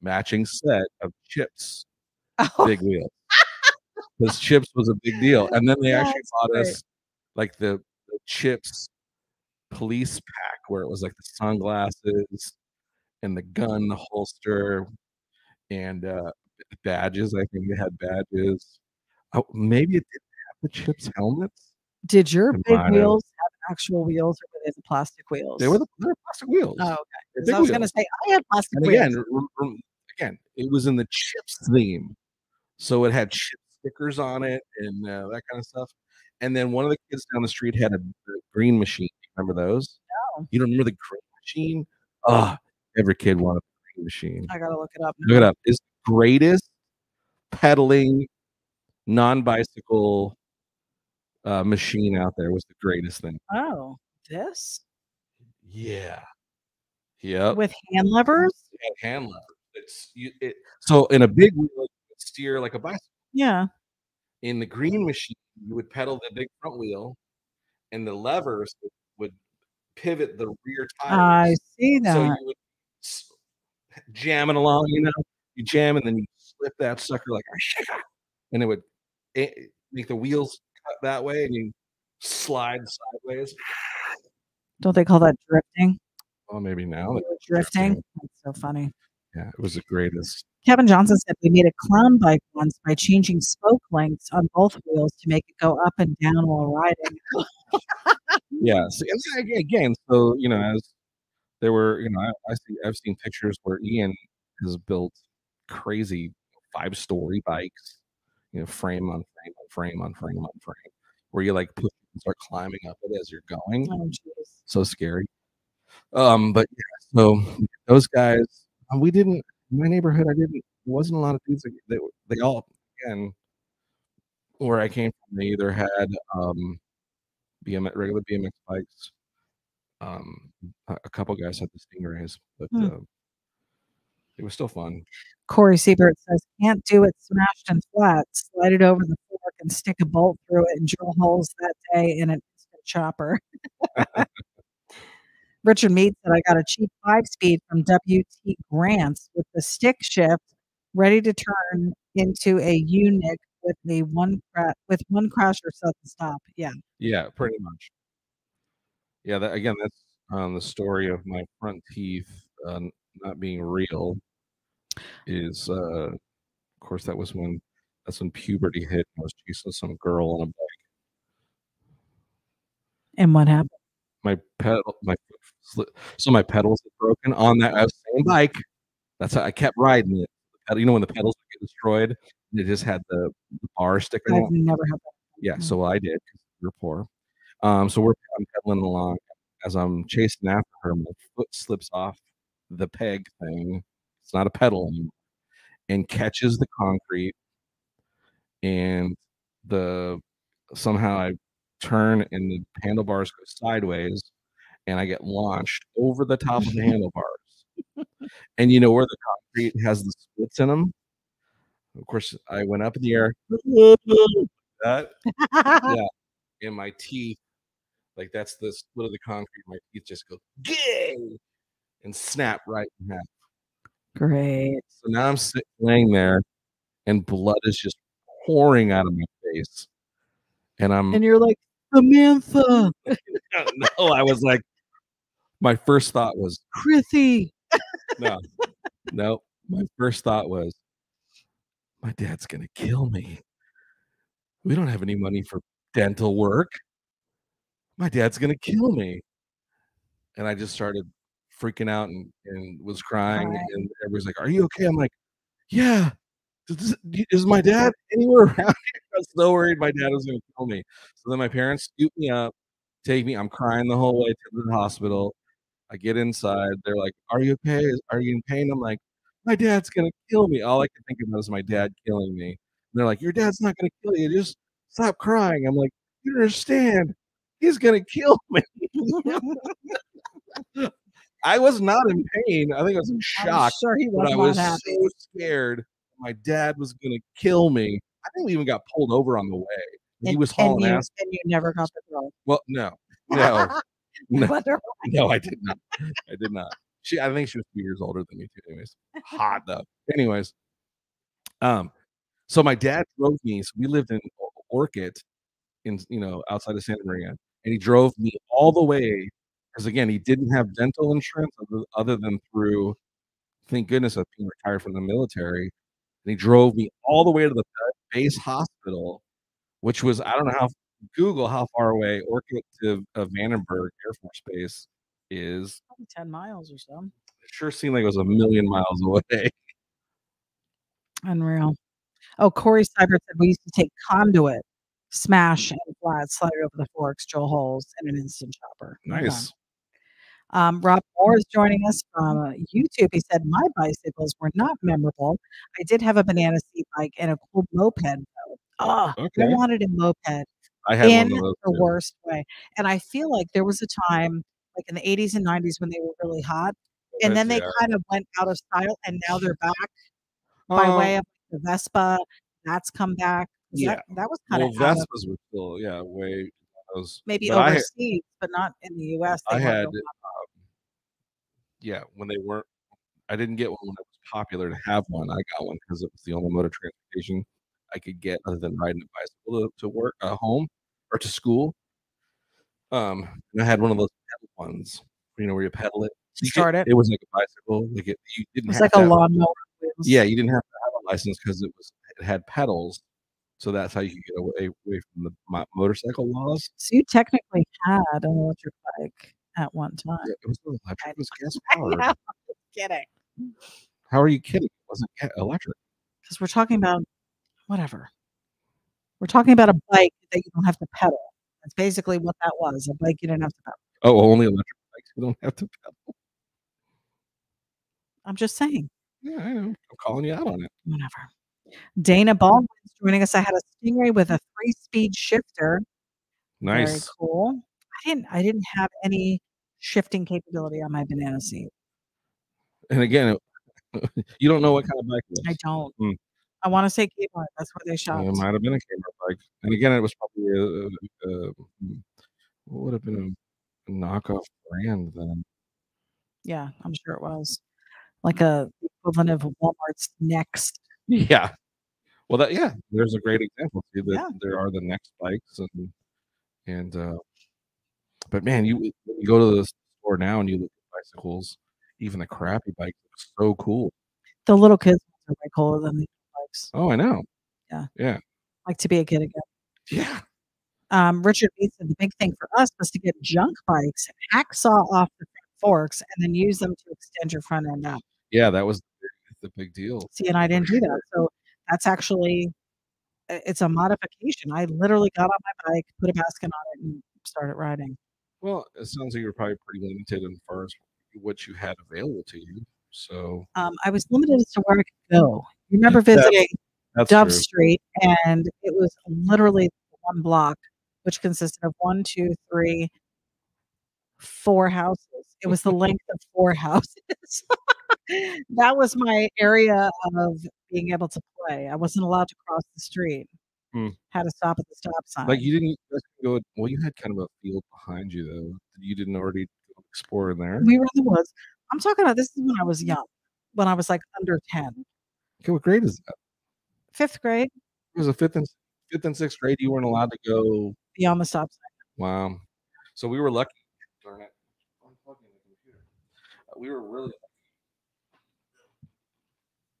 matching set of chips Oh, big wheel. Because chips was a big deal, and then they actually bought great. us like the, the chips police pack, where it was like the sunglasses and the gun, holster, and uh, badges. I think they had badges. Oh, maybe it didn't have the chips helmets. Did your It big wheels have actual wheels or were they the plastic wheels? They were the they were plastic wheels. Oh, okay. They're 'Cause big I was going to say I had plastic And wheels. again, again, it was in the chips theme, so it had chip stickers on it and uh, that kind of stuff. And then one of the kids down the street had a, a green machine. Remember those? No. You don't remember the green machine? Ah, every kid wanted a green machine. I gotta look it up. Look it up. It's the greatest pedaling non-bicycle uh, machine out there. Was the greatest thing. Oh, this Yeah. Yep. with hand levers? had hand levers. It's you, it, so in a big wheel, you would steer like a bicycle. Yeah. In the green machine, you would pedal the big front wheel, and the levers would, would pivot the rear tires. I see that. so you would s- jam it along. You know, you jam and then you slip that sucker like, and it would eh, make the wheels cut that way, and you slide sideways. Don't they call that drifting? Well, maybe now. Were drifting. That's so funny. Yeah, it was the greatest. Kevin Johnson said we made a clown bike once by changing spoke lengths on both wheels to make it go up and down while riding. Yeah, so, again, so you know, as there were, you know, I, I see, I've seen pictures where Ian has built crazy five story bikes, you know, frame on frame on frame on frame on frame, where you like push and start climbing up it as you're going. Oh. So scary. Um, but yeah, so those guys, uh, we didn't. In my neighborhood, I didn't. Wasn't a lot of dudes. that- They, they all again, where I came from, they either had um, BMX regular BMX bikes. Um, a, a couple guys had the Stingrays, but Hmm. uh, it was still fun. Corey Siebert says, can't do it smashed and flat. Slide it over the fork and stick a bolt through it and drill holes that day in an instant chopper. Richard Mead said, I got a cheap five speed from WT Grants with the stick shift ready to turn into a Unic with a one cra- with one crash or sudden stop. Yeah. Yeah, pretty much. Yeah, that again, that's um, the story of my front teeth uh, not being real. Is uh, of course that was when that's when puberty hit. and I was chasing some girl on a bike. And what happened? My pedal, my so my pedals had broken on that same bike. That's how I kept riding it. You know when the pedals get destroyed, and it just had the, the bar sticking I've out. never had that. Yeah, Mm. so I did because we are poor. Um, so we're I'm pedaling along as I'm chasing after her. My foot slips off the peg thing. It's not a pedal mm-hmm. anymore, and catches the concrete. And the somehow I turn and the handlebars go sideways, and I get launched over the top of the handlebars. and you know where the concrete has the splits in them. Of course, I went up in the air. that yeah, and my teeth, like that's the split of the concrete. My teeth just go gay and snap right in half. Great. So now I'm sitting laying there, and blood is just pouring out of my face, and I'm And you're like, Samantha, no, I was like, my first thought was Chrissy. no, no. My first thought was, my dad's gonna kill me. We don't have any money for dental work. My dad's gonna kill me. And I just started freaking out and, and was crying. Crying. And everybody's like, Are you okay? I'm like, Yeah. Is, is my dad anywhere around here? I was so worried my dad was gonna kill me. So then my parents scoop me up, take me. I'm crying the whole way to the hospital. I get inside. They're like, "Are you okay? Are you in pain?" I'm like, "My dad's gonna kill me." All I can think about is my dad killing me. And they're like, "Your dad's not gonna kill you. Just stop crying." I'm like, "You understand? He's gonna kill me." I was not in pain. I think I was in shock. I'm sure he was but I was happy. so scared. My dad was gonna kill me. I think we even got pulled over on the way. He And- was and hauling you, ass. And you never got the girl. Well, no, no, no. No, I did not. I did not. She, I think she was two years older than me too. Anyways, hot though. Anyways, um, so my dad drove me. So we lived in Orcutt, in you know outside of Santa Maria, and he drove me all the way because again he didn't have dental insurance other, other than through. Thank goodness of being retired from the military, and he drove me all the way to the base hospital, which was I don't know how Google how far away Orcutt to uh, Vandenberg Air Force Base is. Probably 10 miles or so. It sure seemed like it was a million miles away. Unreal. Oh, Corey Seibert said we used to take conduit, smash and flat, slide it over the forks, drill holes and an instant chopper. Nice. Um, Rob Moore is joining us from uh, YouTube. He said, My bicycles were not memorable. I did have a banana seat bike and a cool moped, though. Oh, I wanted a moped I had in the too. worst way. And I feel like there was a time, like in the 80s and 90s, when they were really hot. And then they Yeah. kind of went out of style and now they're back by Um, way of the Vespa. That's come back. Yeah. That, that was kind well, of Vespas were still yeah way. Those, maybe but I had- overseas, but not in the US. I had, yeah, when they weren't. I didn't get one when it was popular to have one. I got one because it was the only mode of transportation I could get other than riding a bicycle to, to work, uh, home, or to school. Um, and I had one of those pedal ones, you know, where you pedal it. You start it. It was like a bicycle. Like it, you didn't It was have like a lawnmower. Yeah, you didn't have to have a license because it was it had pedals. So that's how you get away, away from the mo- motorcycle laws. So you technically had an electric bike at one time. Yeah, It was electric. It was gas powered. know. Kidding. How are you kidding? It wasn't electric. Because we're talking about whatever. We're talking about a bike that you don't have to pedal. That's basically what that was. A bike you didn't have to pedal. Oh, only electric bikes. You don't have to pedal. I'm just saying. Yeah, I know. I'm calling you out on it. Whatever. Dana Baldwin's joining us. I had a Stingray with a three-speed shifter. Very Nice. cool. I didn't. I didn't have any shifting capability on my banana seat. And again, you don't know what kind of bike it I don't. Hmm. I want to say Kmart. That's where they shopped. It might have been a Kmart bike. And again, it was probably a, a, a hmm, what would have been a knockoff brand then. Yeah, I'm sure it was like a equivalent of Walmart's Next. Yeah. Well, that yeah, there's a great example. See that Yeah. there are the next bikes and and uh, but man, you you go to the store now and you look at bicycles, even the crappy bikes look so cool. The little kids are way cooler than the bikes. Oh, I know. Yeah. Yeah. Like to be a kid again. Yeah. Um, Richard Bates said the big thing for us was to get junk bikes, hacksaw off the forks, and then use them to extend your front end up. Yeah, that was the big- deal. See, and I didn't do that. So that's actually it's a modification. I literally got on my bike, put a basket on it, and started riding. Well, it sounds like you're probably pretty limited as far as what you had available to you. So Um, I was limited as to where I could go. You remember That's visiting that's Dove true. Street, and it was literally one block, which consisted of one, two, three, four houses. It was the length of four houses. that was my area of being able to play. I wasn't allowed to cross the street. Hmm. Had to stop at the stop sign. Like you didn't you guys couldn't go. Well, you had kind of a field behind you though. You didn't already explore in there. we were in the woods. I'm talking about this is when I was young, when I was like under 10, Okay, what grade is that? fifth grade, It was a fifth and fifth and sixth grade. You weren't allowed to go. beyond the stop sign. Wow. So we were lucky. Darn it. Unplugging the computer. Uh, We were really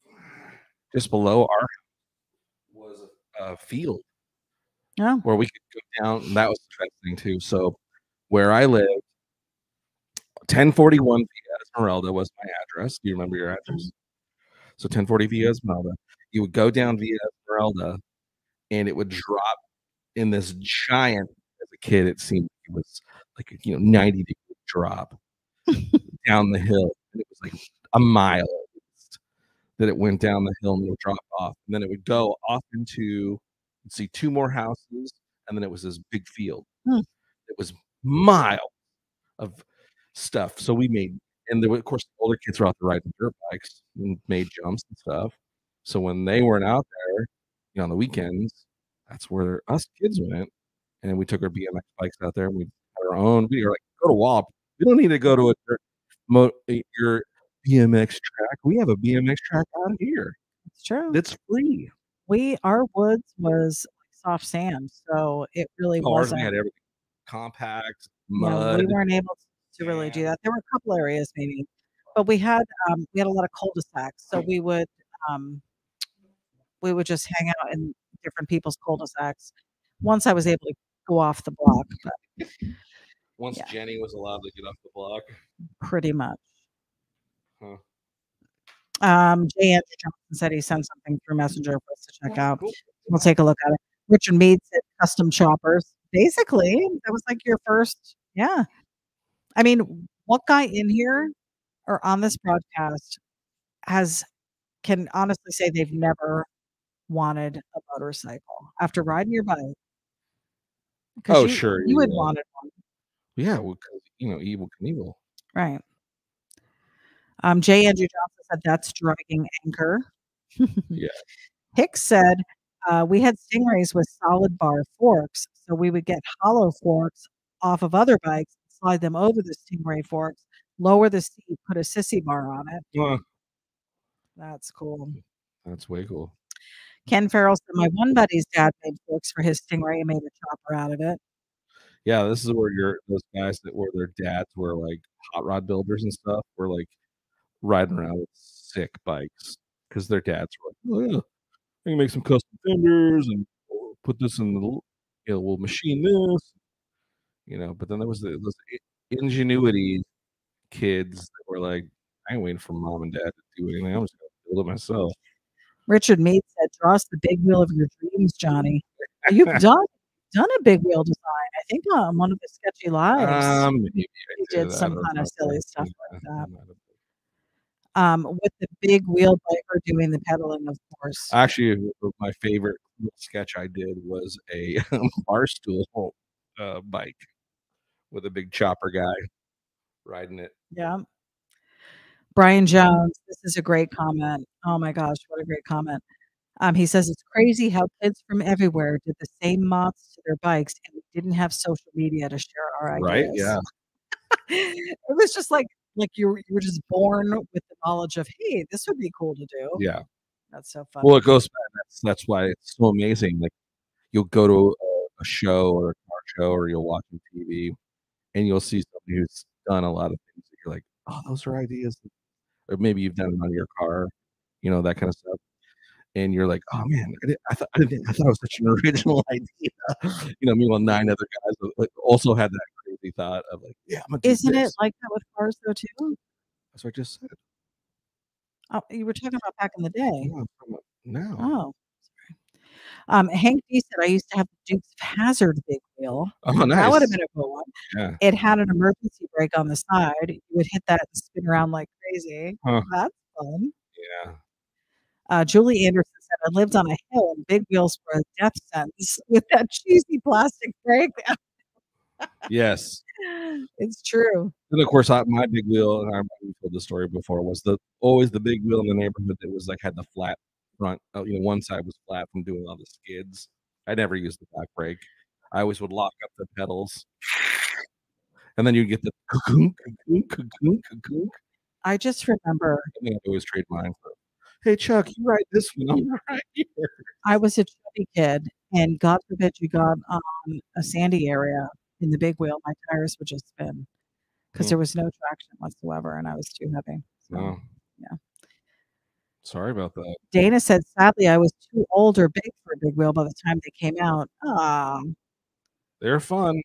lucky. Just below our a field Oh, where we could go down. And that was interesting too. So where I lived, 1041 via Esmeralda was my address. Do you remember your address? Mm-hmm. So 1040 via Esmeralda. You would go down via Esmeralda and it would drop in this giant as a kid, it seemed it was like a, you know 90 degree drop down the hill. And it was like a mile that it went down the hill and it would drop off. And then it would go off into see two more houses, and then it was this big field. Hmm. It was miles of stuff. So we made and there were, of course the older kids were out there riding dirt bikes and made jumps and stuff. So when they weren't out there, you know, on the weekends, that's where us kids went. And then we took our BMX bikes out there and we had our own. We were like, go to WAP. We don't need to go to a dirt, mo- a- your BMX track. We have a BMX track out here. it's true. That's free. we our woods was soft sand, so it really Oh, wasn't. had everything compact, mud. we weren't able to really do that. There were a couple areas maybe, but we had um, we had a lot of cul-de-sacs, so we would um, we would just hang out in different people's cul-de-sacs. Once I was able to go off the block, but Once yeah. Jenny was allowed to get off the block. pretty much. Huh. Um, Jay Andrew Johnson said he sent something through Messenger for us to check Oh, out. cool. We'll take a look at it. Richard Mead said custom choppers. Basically, that was like your first. Yeah. I mean, what guy in here or on this broadcast has can honestly say they've never wanted a motorcycle after riding your bike? Oh, you- sure, You you would wanted one, Yeah, well, you know, Evel Knievel. right? Um, Jay Andrew Johnson said that's dragging anchor. Yeah. Hicks said uh, we had stingrays with solid bar forks, so we would get hollow forks off of other bikes, slide them over the stingray forks, lower the seat, put a sissy bar on it. Huh, That's cool. that's way cool. Ken Farrell said my one buddy's dad made forks for his stingray and made a chopper out of it. Yeah, this is where you're those guys that were their dads were like hot rod builders and stuff were like riding around with sick bikes because their dads were like, oh, yeah, I can make some custom fenders and put this in the you know we'll machine this, you know. But then there was the, those ingenuity kids that were like, I ain't waiting for mom and dad to do anything. I'm just gonna build it myself. Richard Mead said, "Draw us the big wheel of your dreams, Johnny." You've done done a big wheel design. I think on one of the sketchy lives. Um, you did, did some kind of silly stuff like that. I might have. Um, with the big wheel biker doing the pedaling, of course. Actually, my favorite sketch I did was a bar stool uh, bike with a big chopper guy riding it. Yeah. Brian Jones, this is a great comment. Oh my gosh, what a great comment. Um, he says it's crazy how kids from everywhere did the same mods to their bikes and we didn't have social media to share our ideas. Right? Yeah. it was just like like you were, you were just born with the knowledge of hey, this would be cool to do. Yeah. That's so fun. Well, it goes back. That's that's why it's so amazing. Like you'll go to a, a show or a car show, or you'll watch on TV, and you'll see somebody who's done a lot of things that you're like, oh, those are ideas. Or maybe you've done it on your car, you know, that kind of stuff. And you're like, oh man, I, did, I thought I, I thought it was such an original idea. you know, meanwhile, nine other guys also had that crazy thought of like, yeah, I'm gonna do Isn't it this. like that with cars though too? That's what I just said. Oh, you were talking about back in the day. No, I'm talking about now. Oh, sorry. Um, Hank D said I used to have the Dukes of Hazzard big wheel. Oh, nice. That would have been a cool one. Yeah. It had an emergency brake on the side. You would hit that and spin around like crazy. Huh. That's fun. Yeah. Uh, Julie Anderson said I lived on a hill and big wheels were a death sentence with that cheesy plastic brake. Yes. it's true. And of course, I, my big wheel, and I we told the story before, was the always the big wheel in the neighborhood that was like had the flat front. Uh, you know, one side was flat from doing all the skids. I never used the back brake. I always would lock up the pedals, and then you get the cocoon, cocoon, cocoon, cocoon. I just remember And then I always trade mine for. Hey Chuck, you ride this one. I'm right here. I was a chubby kid, and God forbid you got on a sandy area in the big wheel, my tires would just spin because Hmm. there was no traction whatsoever, and I was too heavy. So, Oh, yeah. Sorry about that. Dana said, sadly, I was too old or big for a big wheel by the time they came out. Ah, They're fun.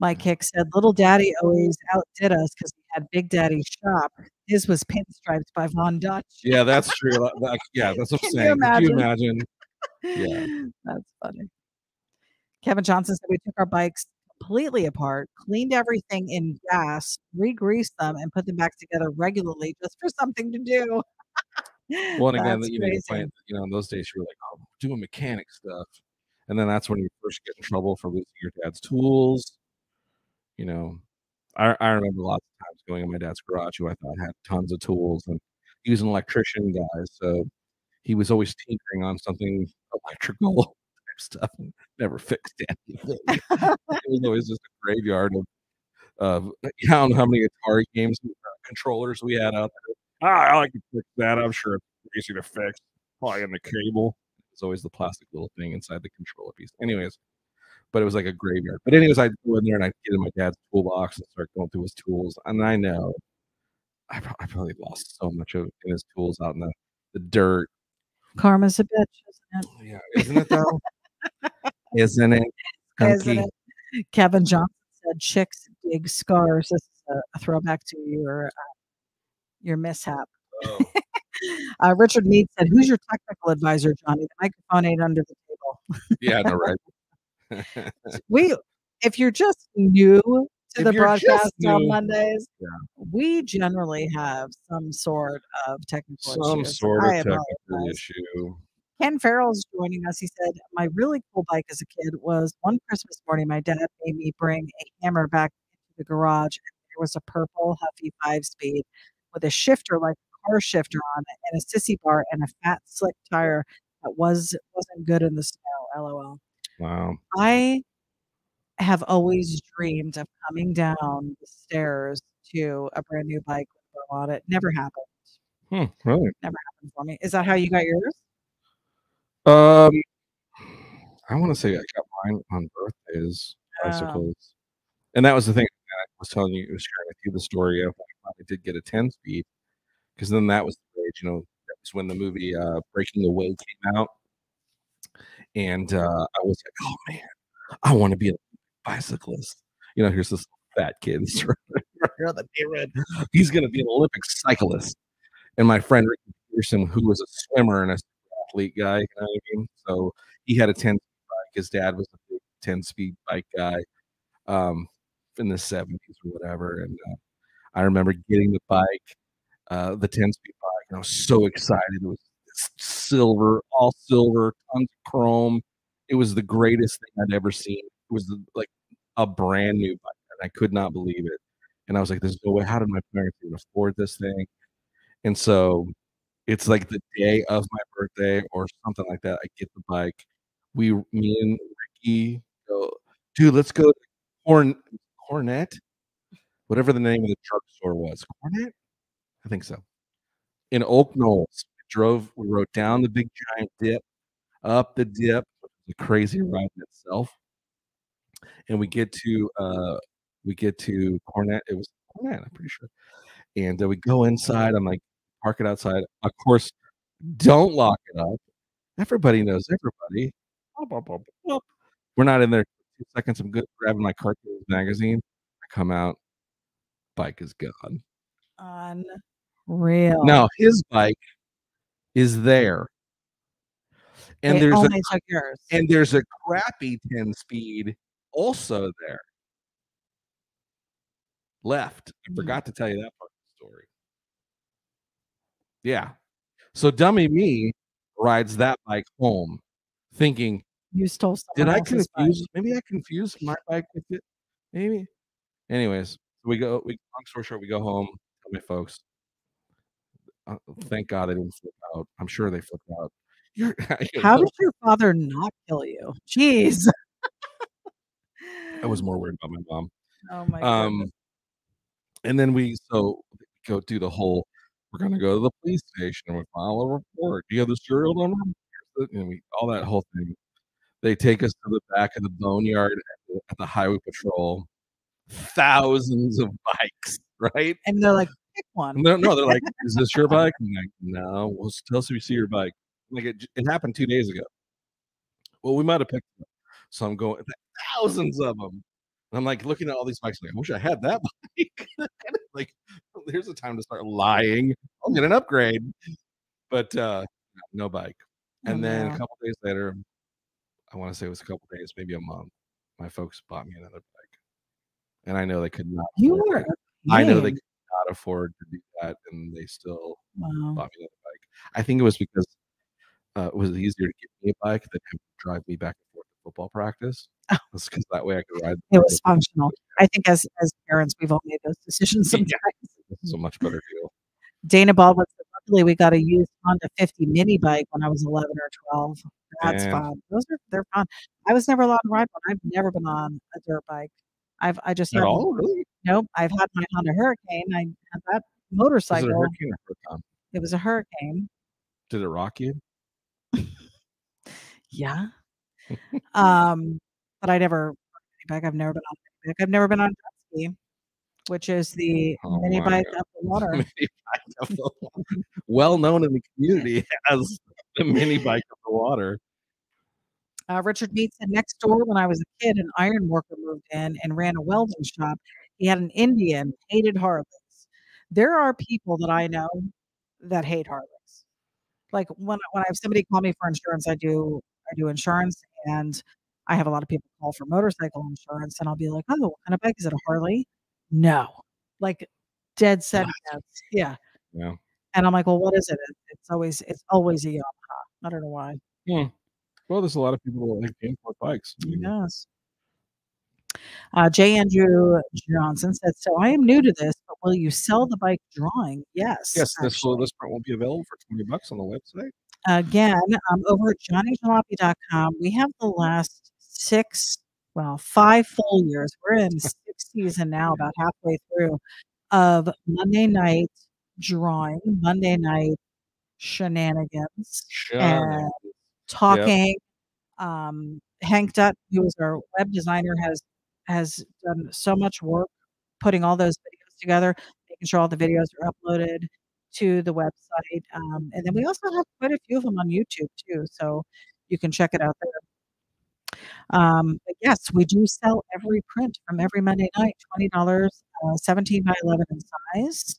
Mike Hicks said, Little Daddy always outdid us because we had Big Daddy's shop. His was pinstriped by Von Dutch. Yeah, that's true. Yeah, that's what I'm Can you saying. Could you imagine? imagine? That's funny. Kevin Johnson said we took our bikes completely apart, cleaned everything in gas, re-greased them, and put them back together regularly just for something to do. Well, and again, you know, you find, you know, in those days you were like, oh, doing mechanic stuff, and then that's when you first get in trouble for losing your dad's tools. You know, I, I remember lots of times going in my dad's garage, who I thought had tons of tools, and he was an electrician guy, so he was always tinkering on something electrical stuff, and never fixed anything. it was always just a graveyard of. Of I don't know how many Atari games uh, controllers we had out there. Ah, I can fix that. I'm sure it's easy to fix. Probably in the cable. It's always the plastic little thing inside the controller piece. Anyways, but it was like a graveyard. But anyways, I'd go in there and I'd get in my dad's toolbox and start going through his tools. And I know I, I probably lost so much of in his tools out in the, the dirt. Karma's a bitch, isn't it? Yeah, isn't it though? Isn't it? Isn't it? Kevin Johnson said, "Chicks dig scars." This is a, a throwback to your uh, your mishap. Oh, Uh, Richard Mead said, "Who's your technical advisor, Johnny? The microphone ain't under the table." yeah, no, right. we if you're just new to If the broadcast on Mondays, yeah. we generally have some sort of technical Some issues. sort of technical issue. Ken Farrell's joining us. He said, My really cool bike as a kid was one Christmas morning, my dad made me bring a hammer back into the garage, and there was a purple Huffy five speed with a shifter like a car shifter on it, and a sissy bar and a fat slick tire that was wasn't good in the snow. LOL. Wow. I have always dreamed of coming down the stairs to a brand new bike with a on it. Never happened. Hmm, really? Happened for me. Is that how you got yours? Um, I want to say I got mine on birthdays, bicycles, and that was the thing. I was telling you, was sharing with you the story of I did get a ten speed, because then that was the age, you know, that was when the movie uh, Breaking Away came out, and uh, I was like, oh man, I want to be a bicyclist. You know, here's this fat kid he's on the neighborhood. He's going to be an Olympic cyclist. And my friend Ricky Pearson, who was a swimmer and a athlete guy, you know what I mean? So he had a 10 speed bike. His dad was a big 10 speed bike guy um, in the 70s or whatever. And uh, I remember getting the bike, uh, the 10 speed bike, and I was so excited. It was silver, all silver, tons of chrome. It was the greatest thing I'd ever seen. It was like a brand new bike, and I could not believe it. And I was like, "There's no way. How did my parents even afford this thing?" And so, it's like the day of my birthday or something like that. I get the bike. We, me and Ricky, go, dude. Let's go to Corn Cornet, whatever the name of the drugstore was. Cornet, I think so. In Oak Knolls, we drove. We rode down the big giant dip, up the dip, the crazy ride in itself and we get to uh we get to Cornet. It was Cornet, I'm pretty sure. And uh, we go inside. I'm like, park it outside. Of course, don't lock it up. Everybody knows everybody. We're not in there two seconds. I'm good grabbing my cartoons magazine. I come out, bike is gone. Unreal. Now his bike is there. And They there's a and there's a crappy 10 speed also there. Left. I Mhm. forgot to tell you that part of the story. Yeah. So dummy me rides that bike home thinking, you stole did I else's bike. confuse maybe I confused my bike with it? Maybe. Anyways, we go we long story short, we go home, tell my folks. Uh, thank God I didn't flip out. I'm sure they flipped out. You're How did your father not kill you? Jeez. I was more worried about my mom. Oh my Um, and then we so go do the whole. We're gonna go to the police station and we file a report. Do you have the serial mm-hmm. number? And we all that whole thing. They take us to the back of the boneyard at the, highway patrol. Thousands of bikes, right? And they're like, pick one. No, no, they're like, "Is this your bike?" I'm like, "No." Well, tell us if you see your bike. Like it, it happened two days ago. Well, we might have picked it. So I'm going thousands of them. And I'm like looking at all these bikes. Like, I wish I had that bike. Like, there's a time to start lying. I'll get an upgrade. But uh, no bike. Oh, And then no. a couple days later, I want to say it was a couple days, maybe a month. My folks bought me another bike, and I know they could not. You were. I know they could not afford to do that, and they still Wow. bought me another bike. I think it was because uh, it was easier to get me a bike than have to drive me back and football practice. Oh. Because that way I could ride. It was functional. I think as as parents, we've all made those decisions Yeah. sometimes. It's a much better deal. Dana Baldwin said, luckily we got a used Honda 50 mini bike when I was 11 or 12. That's Man. fun. Those are they're fun. I was never allowed to ride one. I've never been on a dirt bike. I've I just At all, really? nope. I've had my Honda Hurricane. I had that Was motorcycle. it or hurricane? It was a Hurricane. Did it rock you? Yeah. Um, but I never rode a mini bike. I've never been on bike. I've never been on jet ski, which is the Oh mini bike God. up the water. Of the water. well known in the community as the mini bike of the water. Uh, Richard Mead said next door when I was a kid, an iron worker moved in and ran a welding shop. He had an Indian, hated Harleys. There are people that I know that hate Harleys. Like when when I have somebody call me for insurance, I do I do insurance, and I have a lot of people call for motorcycle insurance, and I'll be like, "Oh, what kind of bike is it? A Harley?" No, like dead set. Yeah. Yeah. And I'm like, "Well, what is it?" It- It's always it's always a Yamaha. I don't know why. Well, there's a lot of people that like for bikes. I mean, Yes. Uh, J. Andrew Johnson said, "So I am new to this, but will you sell the bike drawing?" Yes. Yes, this will, this part won't be available for 20 bucks on the website. Again, um, over at johnnyjalopy.com, we have the last six, well, five full years. We're in sixth season now, about halfway through, of Monday night drawing, Monday night shenanigans, Sure. and talking, um, Hank Dutt, who is our web designer, has has done so much work putting all those videos together, making sure all the videos are uploaded to the website. Um, and then we also have quite a few of them on YouTube too, so you can check it out there. Um, yes, we do sell every print from every Monday night, twenty dollars, uh, seventeen by eleven in size.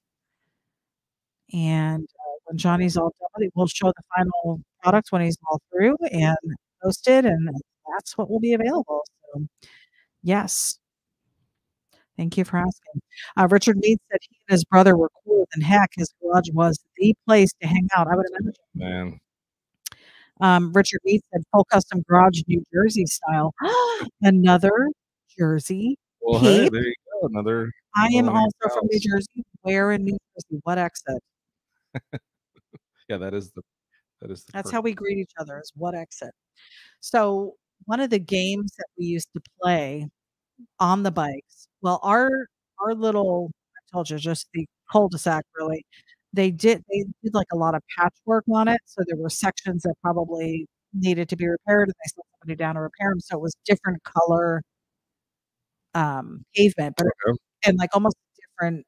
And uh, when Johnny's all done, we'll show the final product when he's all through and posted, and that's what will be available. So, yes. Thank you for asking. Uh, Richard Mead said he and his brother were cooler than heck. His garage was the place to hang out. I would imagine. Man. Um, Richard Mead said full custom garage, New Jersey style. Another Jersey. Well, hey, there you go. Another. I am also from New. Jersey. Where in New Jersey? What exit? Yeah, that is the. That is the. That's how we greet each other is what exit. So one of the games that we used to play on the bikes, well, our our little I told you just the cul-de-sac really, they did they did like a lot of patchwork on it. So there were sections that probably needed to be repaired and they sent somebody down to repair them. So it was different color um pavement, but Okay. and like almost different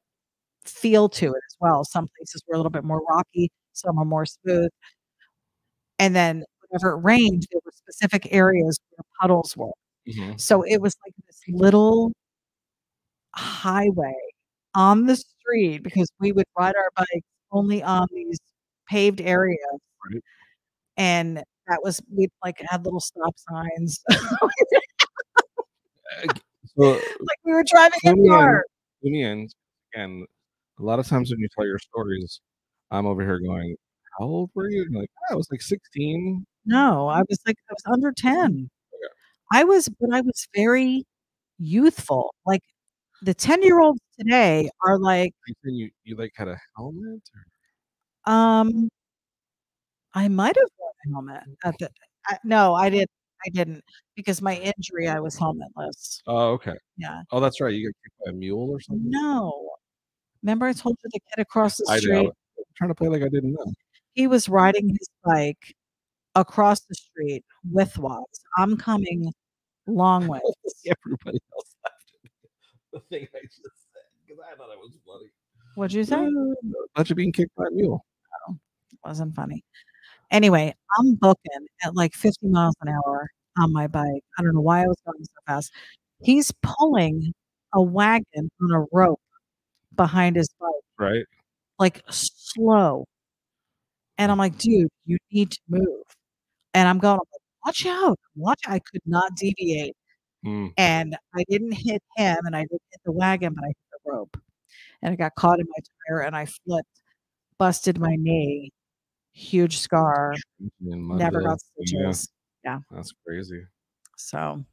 feel to it as well. Some places were a little bit more rocky, some are more smooth. And then whenever it rained, there were specific areas where puddles were. Mhm. So it was like this little highway on the street because we would ride our bikes only on these paved areas. Right. And that was we like had little stop signs. Uh, so like we were driving a Clue me in. car. in the end, again, a lot of times when you tell your stories, I'm over here going, "How old were you?" And like, "Oh, I was like 16." No, I was like I was under 10. I was but I was very youthful. Like the 10 year olds today are like, You you like had a helmet. Or? um, I might have worn a helmet at the I, no, I didn't. I didn't because my injury, I was helmetless. Oh, okay. Yeah. Oh, that's right. You got kicked by a mule or something. No. Remember I told you the kid across the I street? know. I'm trying to play like I didn't know. He was riding his bike across the street with widthwise. I'm coming long way Everybody else laughed at me. the thing I just said because I thought it was funny. What'd you say? About you being kicked by a mule. Oh, wasn't funny. Anyway, I'm booking at like 50 miles an hour on my bike. I don't know why I was going so fast. He's pulling a wagon on a rope behind his bike, Right. like slow. And I'm like, dude, you need to move. And I'm going, I'm watch out, watch. I could not deviate. Hmm. And I didn't hit him and I didn't hit the wagon, but I hit the rope. And I got caught in my tire and I flipped, busted my knee, huge scar. Never got stitches. Yeah, stitches. that's crazy. So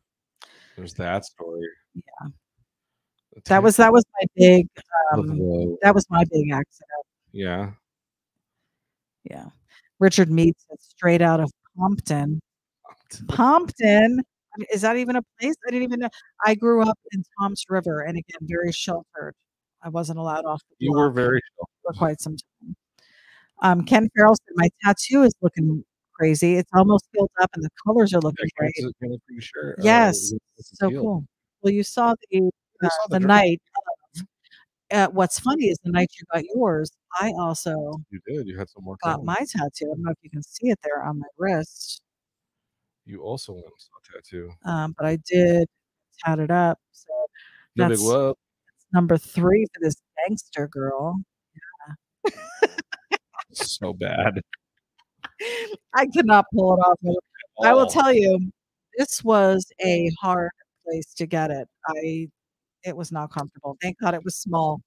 There's that story. Yeah. That was that was my big um that was my big accident. yeah. Yeah. Richard Mead's straight out of Pompton. Pompton. I mean, Is that even a place? I didn't even know. I grew up in Toms River and again very sheltered. I wasn't allowed off the You were very for quite some time. Um, Ken Farrell said my tattoo is looking crazy. It's almost filled up and the colors are looking great. Kind of pretty sure. uh, Yes, the So deal? cool. Well, you saw the uh, saw the dra- night of. Uh, what's funny is the night you got yours, I also You did. You had some more. got my tattoo. I don't know if you can see it there on my wrist, You also saw a tattoo. um, but I did tat it up. So big That's- number three for this gangster girl. So bad. I could not pull it off. I will tell you, this was a hard place to get it. I, it was not comfortable. Thank God it was small.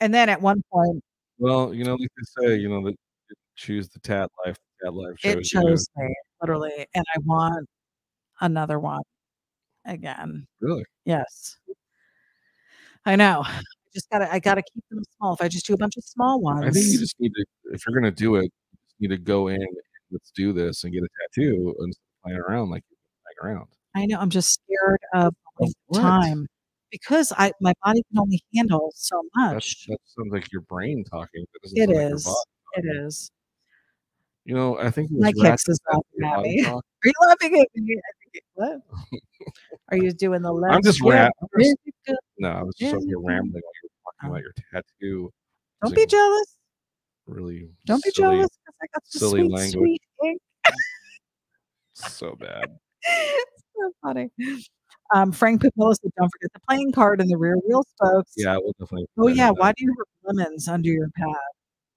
And then at one point, Well, you know, like they say, you know, that choose the tat life. Tat life shows it you. chose me literally, and I want another one again. Really? Yes, I know. I just gotta, I gotta keep them small. If I just do a bunch of small ones, I think you just need to, if you're gonna do it, you just need to go in. Let's do this and get a tattoo and playing around like playing around. I know I'm just scared of what? time because I my body can only handle so That's, much. that sounds like your brain talking. It like is. body. It is. You know, I think My kicks is laughing at me. Are you laughing at me? I think What? Are you doing the left? I'm just ram- no, I was just over here rambling while you were talking Oh. about your tattoo. Don't be jealous. Really, Don't be jealous I got the silly sweet, language. sweet ink. So bad. so funny. Um, Frank Pipillo said, "Don't forget the playing card and the rear wheel spokes." Yeah, we'll definitely. Oh yeah. Why do you have lemons under your pad?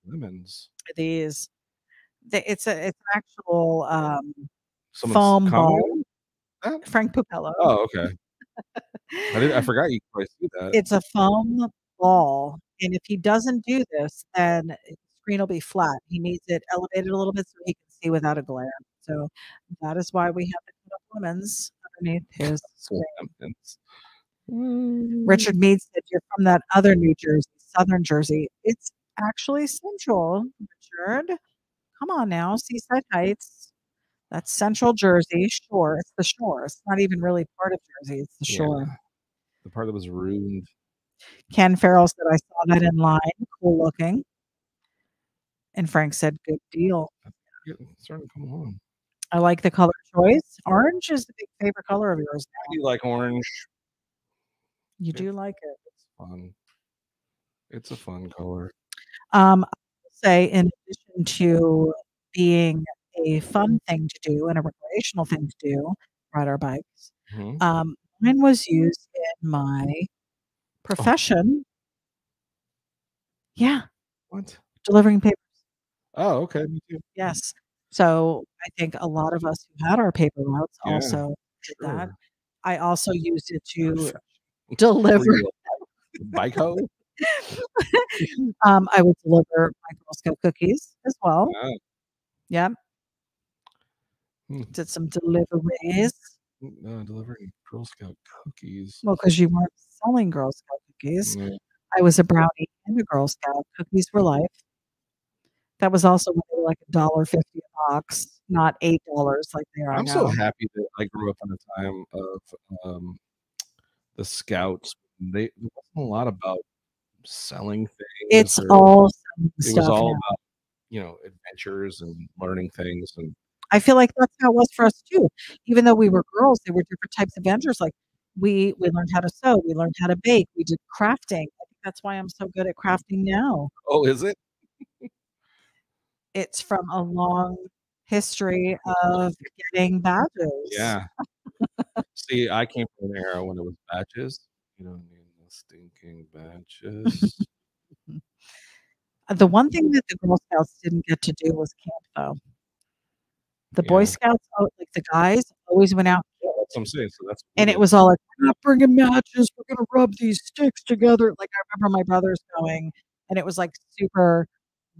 lemons? These. It's a it's an actual um, foam ball. Frank Pipello. Oh, okay. I did. I forgot you could see that. It's a foam ball, and if he doesn't do this, then the screen will be flat. He needs it elevated a little bit so he can see without a glare. So that is why we have the lemons underneath his screen. Richard Mead said, You're from that other New Jersey, Southern Jersey. It's actually Central, Richard. Come on now, Seaside Heights. That's Central Jersey, shore. It's the shore. It's not even really part of Jersey, it's the Yeah. shore. The part that was ruined. Ken Farrell said, I saw that in line. Cool looking. And Frank said, Good deal. It's starting to come along. I like the color choice. Orange is the big favorite color of yours. I do like orange. You Yeah. do like it. It's fun. It's a fun color. Um, say, in addition to being a fun thing to do and a recreational thing to do, ride our bikes, Mhm. um, mine was used in my profession. Yeah, What? delivering papers. Oh, okay. Me too. Yes. So I think a lot of us who had our paper routes Yeah, also did that. I also used it to deliver. Were you a Bike hoe? um, I would deliver my Girl Scout cookies as well. Ah, Yeah. Hmm. Did some deliveries. uh, delivering Girl Scout cookies. Well, because you weren't selling Girl Scout cookies. Yeah. I was a brownie and a Girl Scout. Cookies for life. That was also were like a dollar fifty a box, not eight dollars like they are I'm now. so happy that I grew up in a time of um, the Scouts. They there wasn't a lot about selling things. it's or- all it stuff. was all about you know adventures and learning things and I feel like that's how it was for us too. Even though we mm-hmm. were girls, there were different types of vendors. Like we we learned how to sew, we learned how to bake, we did crafting. I think that's why I'm so good at crafting now. oh is it It's from a long history of getting badges. yeah see i came from an era when it was badges you no stinking badges Uh, The one thing that the Girl Scouts didn't get to do was camp though. The Boy Scouts, oh, like the guys, always went out and that's what i'm saying so that's and it was all like, we're not bringing matches. We're going to rub these sticks together. Like I remember my brothers going, and it was like super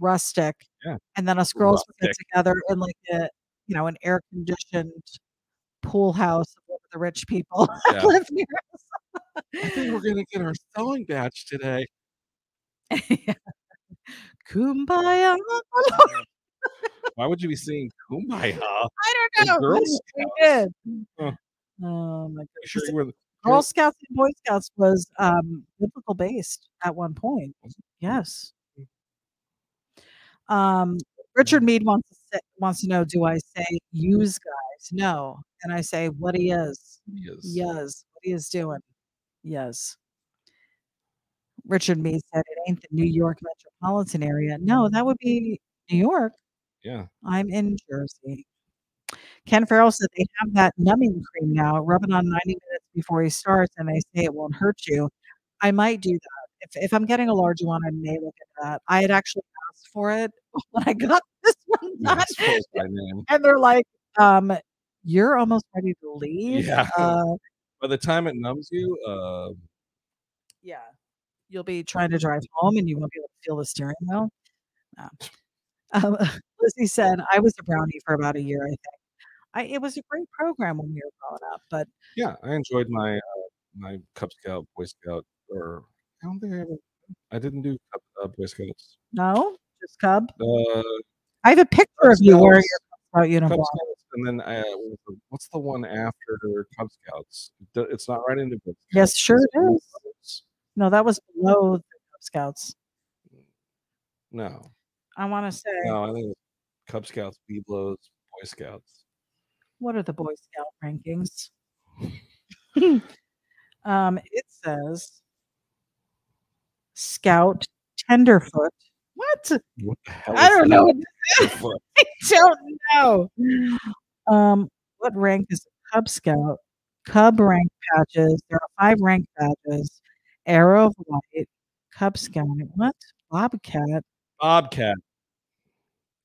rustic. Yeah. And then us girls would get together in like a, you know, an air conditioned pool house of the rich people Yeah. live near i think we're gonna get our sewing badge today. Kumbaya. why would you be saying kumbaya I don't know. Girl We Scouts? did. Huh. Oh my goodness. sure were Girl Scouts and Boy Scouts was um, biblical based at one point. Yes. Um, Richard Mead wants to say, wants to know, do I say use guys? No, and I say what he is. Yes. Yes, what he is doing. Yes. Richard Mead said it ain't the New York metropolitan area. No, that would be New York. Yeah. I'm in Jersey. Ken Farrell said they have that numbing cream now. Rub it on 90 minutes before he starts, and they say it won't hurt you. I might do that. If, if I'm getting a large one, I may look at that. I had actually asked for it when I got this one Yeah, done, it's close by name. and they're like, um, "You're almost ready to leave." Yeah. Uh, By the time it numbs you, uh, yeah. You'll be trying to drive home, and you won't be able to feel the steering wheel. No. Um, Lizzie said, "I was a brownie for about a year. I think. I, it was a great program when we were growing up, but yeah, I enjoyed my uh, my Cub Scout, Boy Scout, or I don't think I ever. I didn't do Cub, uh, Boy Scouts. no, just Cub. Uh, I have a picture Cub of you wearing your Scouts- Cub Scout Cub uniform. And then uh, what was the- what's the one after Cub Scouts? It's not right into Boy Scouts. Yes, sure Is it Scouts? No, that was below the Cub Scouts. No, I want to say no, I think Cub Scouts, Biblos, Boy Scouts. What are the Boy Scout rankings? um, it says Scout Tenderfoot. What? What the hell? I don't that? know. is. I don't know. Um, what rank is a Cub Scout? Cub rank patches. There are five rank badges. Arrow of Light, Cub Scout. What? Bobcat. Bobcat.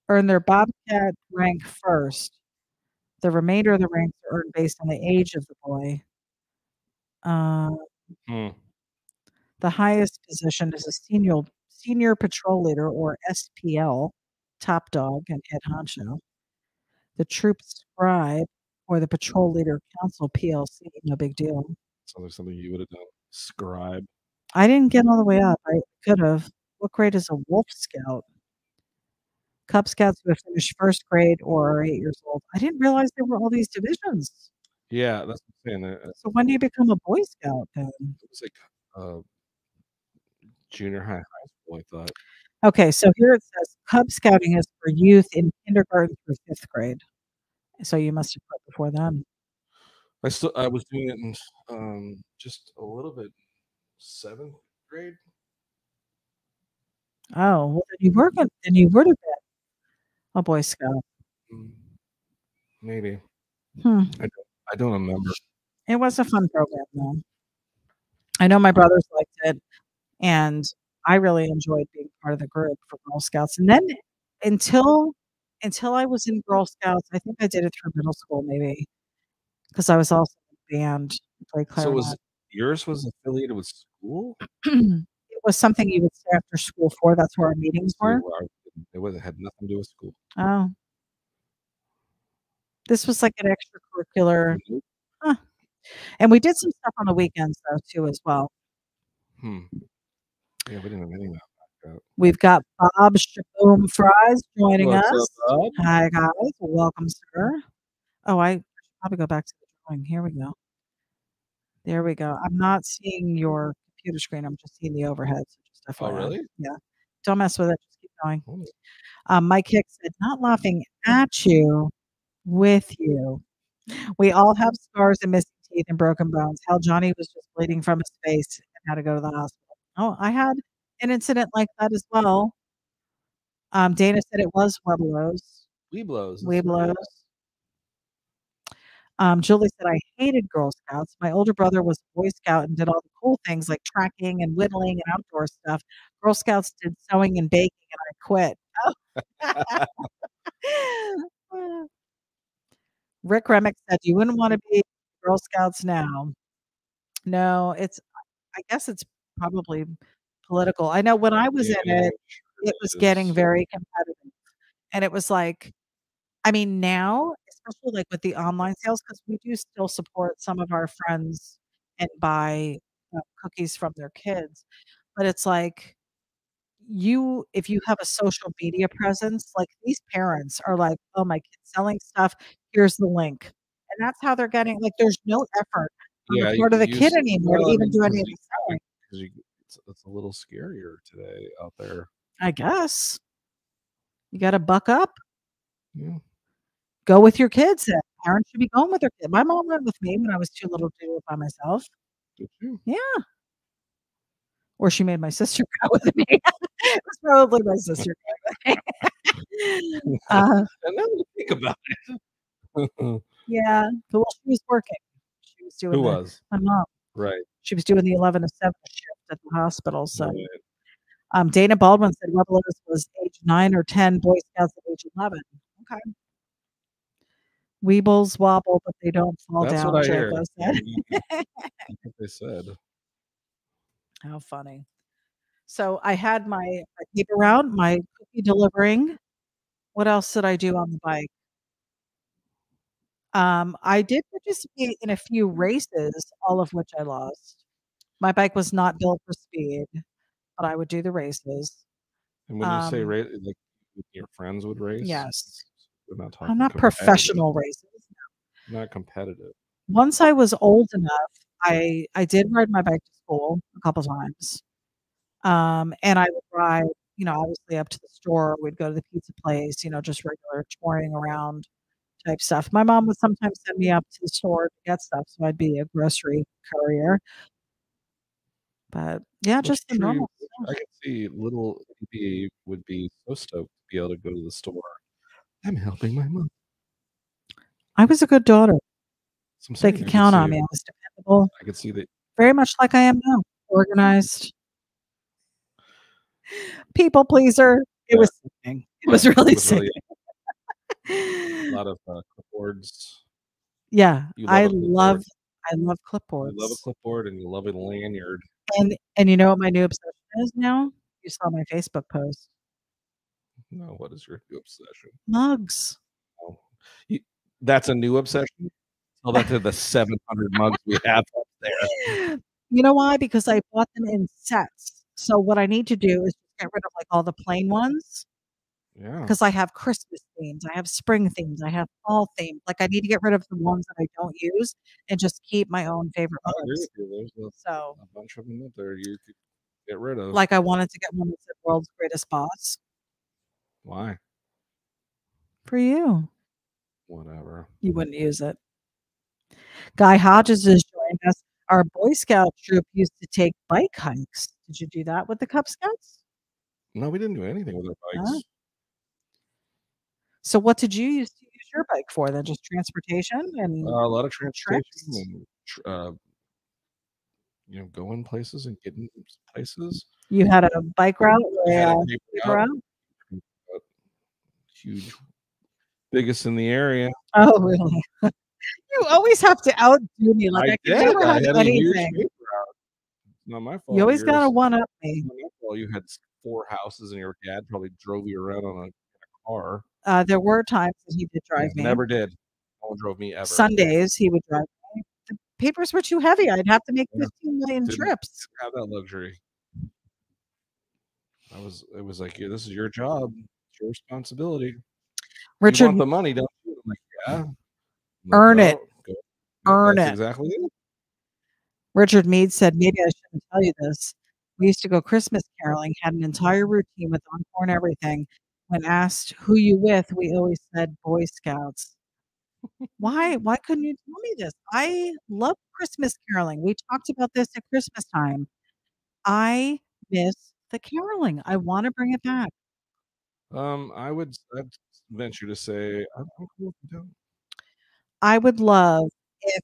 Earn their Bobcat rank first. The remainder of the ranks are earned based on the age of the boy. Uh, Hmm. the highest position is a senior senior patrol leader or SPL, top dog and head honcho. The troop scribe or the patrol leader council PLC, no big deal. Sounds like something you would have done. Scribe. I didn't get all the way up. I could have. What grade is a Wolf Scout? Cub Scouts who have finished first grade or are eight years old. I didn't realize there were all these divisions. Yeah, that's what I'm saying. uh, So when do you become a Boy Scout then? It was like uh, junior high, high school. I thought. Okay, so here it says Cub Scouting is for youth in kindergarten through fifth grade. So you must have put before then. I still I was doing it in um, just a little bit seventh grade. Oh, well, then you were. Then you would have been a Boy Scout. Mm, Maybe Hmm. I I don't remember. It was a fun program, though. I know my brothers liked it, and I really enjoyed being part of the group for Girl Scouts. And then until until I was in Girl Scouts, I think I did it through middle school, maybe, because I was also in band, So was yours was affiliated with school? it was something you would stay after school for. That's where our meetings were. It was it had nothing to do with school. Oh, this was like an extracurricular, Nope. and we did some stuff on the weekends though too as well. Hmm. Yeah, we didn't have anything. We've got Bob Shaboom Fries joining What's us. up, Hi guys, welcome, sir. Oh, I probably go back to the drawing. Here we go. There we go. I'm not seeing your computer screen. I'm just seeing the overhead. So just Oh, really? Yeah. Don't mess with it. Just keep going. Um, Mike Hicks said, "Not laughing at you, with you. We all have scars and missing teeth and broken bones. Hell, Johnny was just bleeding from his face and had to go to the hospital. Oh, I had an incident like that as well. Um, Dana said it was Webelos. Weeblos. Webelos. Um, Julie said, I hated Girl Scouts. My older brother was a Boy Scout and did all the cool things like tracking and whittling and outdoor stuff. Girl Scouts did sewing and baking, and I quit. Oh. Rick Remick said, You wouldn't want to be Girl Scouts now. No, it's, I guess it's probably political. I know when I was in it, it was getting very competitive. And it was like, I mean, now, especially like with the online sales, because we do still support some of our friends and buy uh, cookies from their kids. But it's like, you, if you have a social media presence, like these parents are like, oh, my kid's selling stuff. Here's the link. And that's how they're getting, like, there's no effort on Yeah, the part of the kid anymore well, to even do any of the selling. 'Cause you- it's, it's a little scarier today out there. I guess. You got to buck up. Yeah. go with your kids. Then. Parents should be going with their kids. My mom went with me when I was too little to do it by myself. Did you? Or she made my sister go with me. it was probably my sister. going with me. uh, And now that I think about it. yeah. but, Well, she was working. She was doing Who the- was? my mom. Right. She was doing the 11 to 7 shift at the hospital. So right. um, Dana Baldwin said Rebel was age 9 or 10, Boy Scouts at age 11. Okay. Weebles wobble, but they don't fall That's down. what I hear. Said. You- you- That's what they said. How funny. So I had my, paper route, my cookie delivering. What else did I do on the bike? Um, I did participate in a few races, all of which I lost. My bike was not built for speed, but I would do the races. And when you say Um, race, like your friends would race. Yes. We're not talking. I'm not professional races. Not competitive. Once I was old enough, I I did ride my bike to school a couple times. Um, and I would ride, you know, obviously up to the store. We'd go to the pizza place, you know, just regular touring around type stuff. My mom would sometimes send me up to the store to get stuff, so I'd be a grocery courier. But yeah, just the normal. I can see little EP would be so stoked to be able to go to the store. I'm helping my mom. I was a good daughter. So They could count on me. I was dependable, I could see that. very much like I am now. Organized, people pleaser. It Yeah. was sickening. It was really it was really sickening. A lot of uh, clipboards. yeah, You love I love, I love You clipboards. love a clipboard and you love a lanyard. and and you know what my new obsession is now? You saw my Facebook post. No, what is your new obsession? Mugs. Oh, you, that's a new obsession. Tell that to the 700 mugs we have up there. You know why? Because I bought them in sets. So what I need to do is get rid of like all the plain ones Yeah. because I have Christmas themes, I have spring themes, I have fall themes. Like I need to get rid of the ones that I don't use and just keep my own favorite I agree mugs. with you. There's So a, a bunch of them up there you could get rid of. like I wanted to get one that said world's greatest boss Why? for you. Whatever. You wouldn't use it. Guy Hodges has joined us. Our Boy Scout troop used to take bike hikes. Did you do that with the Cub Scouts? No, we didn't do anything with our bikes. Huh? So what did you use to use your bike for then? Just transportation and Uh, a lot of transportation and uh, you know, going places and getting places. you had a bike route We had where a uh, paper paper route, huge, biggest in the area. Oh really? you always have to outdo me. Like I, I can never I have had anything. Not my fault. You always gotta one up me. not my fault. You had four houses, and your dad probably drove you around on a, a car. Uh, there were times that he did drive me. Never did. No one drove me ever. Sundays he would drive me. The papers were too heavy. I'd have to make Yeah. 15 million Didn't- trips. have that luxury. I was. It was like, yeah, this is your job. It's your responsibility. You Richard want the money, don't you? Like, yeah. I'm like, Earn it. Earn That's it. Exactly. it. Richard Mead said, maybe I shouldn't tell you this. We used to go Christmas caroling, had an entire routine with encore and everything. When asked who you with, we always said Boy Scouts. Why? Why couldn't you tell me this? I love Christmas caroling. We talked about this at Christmas time. I miss the caroling. I want to bring it back. Um, I would. I'd venture to say I'm cool if you don't. I would love if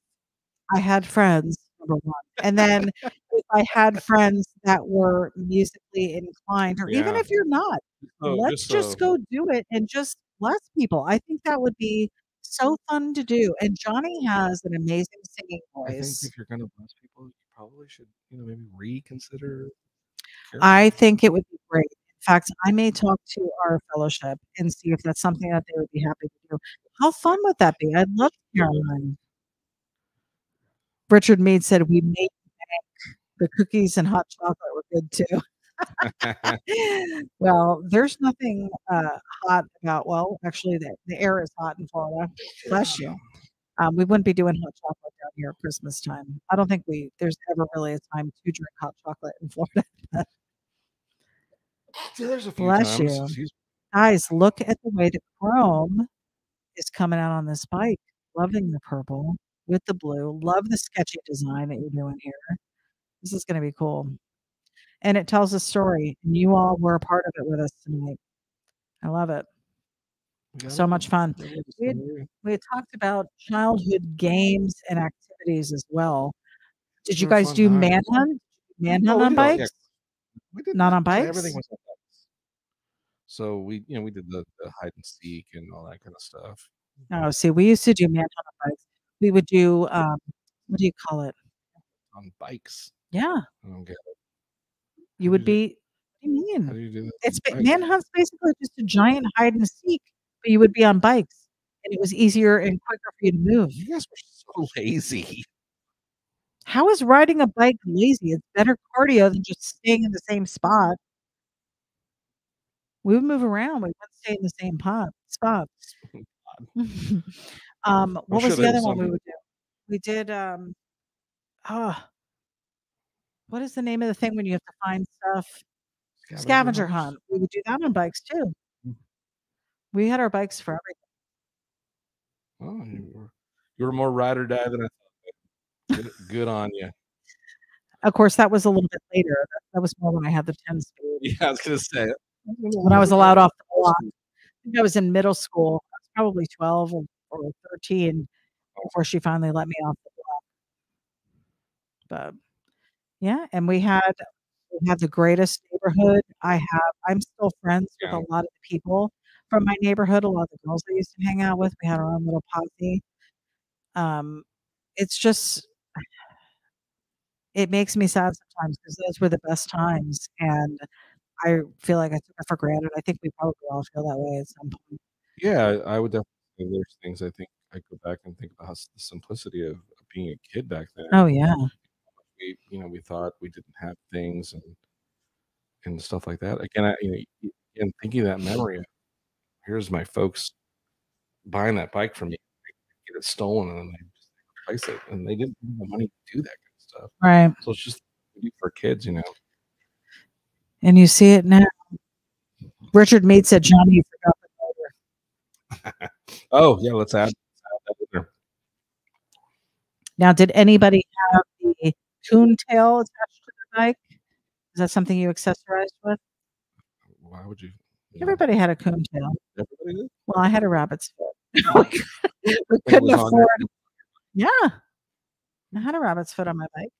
I had friends, number one. And then if I had friends that were musically inclined, or even if you're not, So, let's just, so- go do it and just bless people. I think that would be so fun to do. And Johnny has an amazing singing voice. I think if you're gonna bless people, you probably should, you know, maybe reconsider. I think it would be great. In fact, I may talk to our fellowship and see if that's something that they would be happy to do. How fun would that be? I'd love Caroline. Richard Mead said we made. The cookies and hot chocolate were good too. well, there's nothing uh, hot about. Well, actually, the, the air is hot in Florida. Bless you. Um, we wouldn't be doing hot chocolate down here at Christmas time. I don't think we there's ever really a time to drink hot chocolate in Florida. Yeah, there's a few Bless times. you. Guys, look at the way the chrome is coming out on this bike. Loving the purple with the blue. Love the sketchy design that you're doing here. This is going to be cool. And it tells a story. And you all were a part of it with us tonight. I love it. got So much fun. We had- We had talked about childhood games and activities as well. Did you guys do manhunt? Manhunt we on all- yeah, bikes? we did Not on bikes? Everything was on bikes. So we, you know, we did the, the hide and seek and all that kind of stuff. Oh, see, we used to do manhunt on bikes. We would do um, what do you call it? on bikes. Yeah, I don't get it. you How would be. What do you How mean? do you do that? It's on bikes? manhunt's basically just a giant hide and seek, but you would be on bikes, and it was easier and quicker for you to move. You guys were so lazy. How is riding a bike lazy? It's better cardio than just staying in the same spot. We would move around. We wouldn't stay in the same pot spot. um, what sure was the other one we would do? We did. Um, ah, what is the name of the thing when you have to find stuff? Scavenger hunts? hunt. We would do that on bikes too. Mm. We had our bikes for everything. Oh, you were, you were more ride or die than I thought. Good, good on you. Of course, that was a little bit later. That, that was more when I had the 10 speed. Yeah, I was gonna say it. When I was allowed off the block. I think I was in middle school. I was probably 12 or, or 13 before she finally let me off the block. But yeah, and we had we had the greatest neighborhood. I have I'm still friends with a lot of the people from my neighborhood, a lot of the girls I used to hang out with. We had our own little posse. Um, it's just it makes me sad sometimes because those were the best times, and I feel like I took it for granted. I think we probably all feel that way at some point. Yeah, I I would definitely there's things I think I go back and think about the simplicity of, of being a kid back then. Oh yeah, We, you know, we thought we didn't have things and and stuff like that. Again, I, you know, and thinking of that memory. Here's my folks buying that bike from me, get it stolen, and then they just replace it, and they didn't have the money to do that kind of stuff. right. So it's just what we do for kids, you know. And you see it now. Richard Mead said, "Johnny, you forgot the motor." Oh yeah, let's add, add that in there. Now, did anybody have the coon tail attached to their bike? Is that something you accessorized with? Why would you? know, Everybody had a coon tail. everybody did? Well, I had a rabbit's foot. we couldn't afford. Yeah, I had a rabbit's foot on my bike.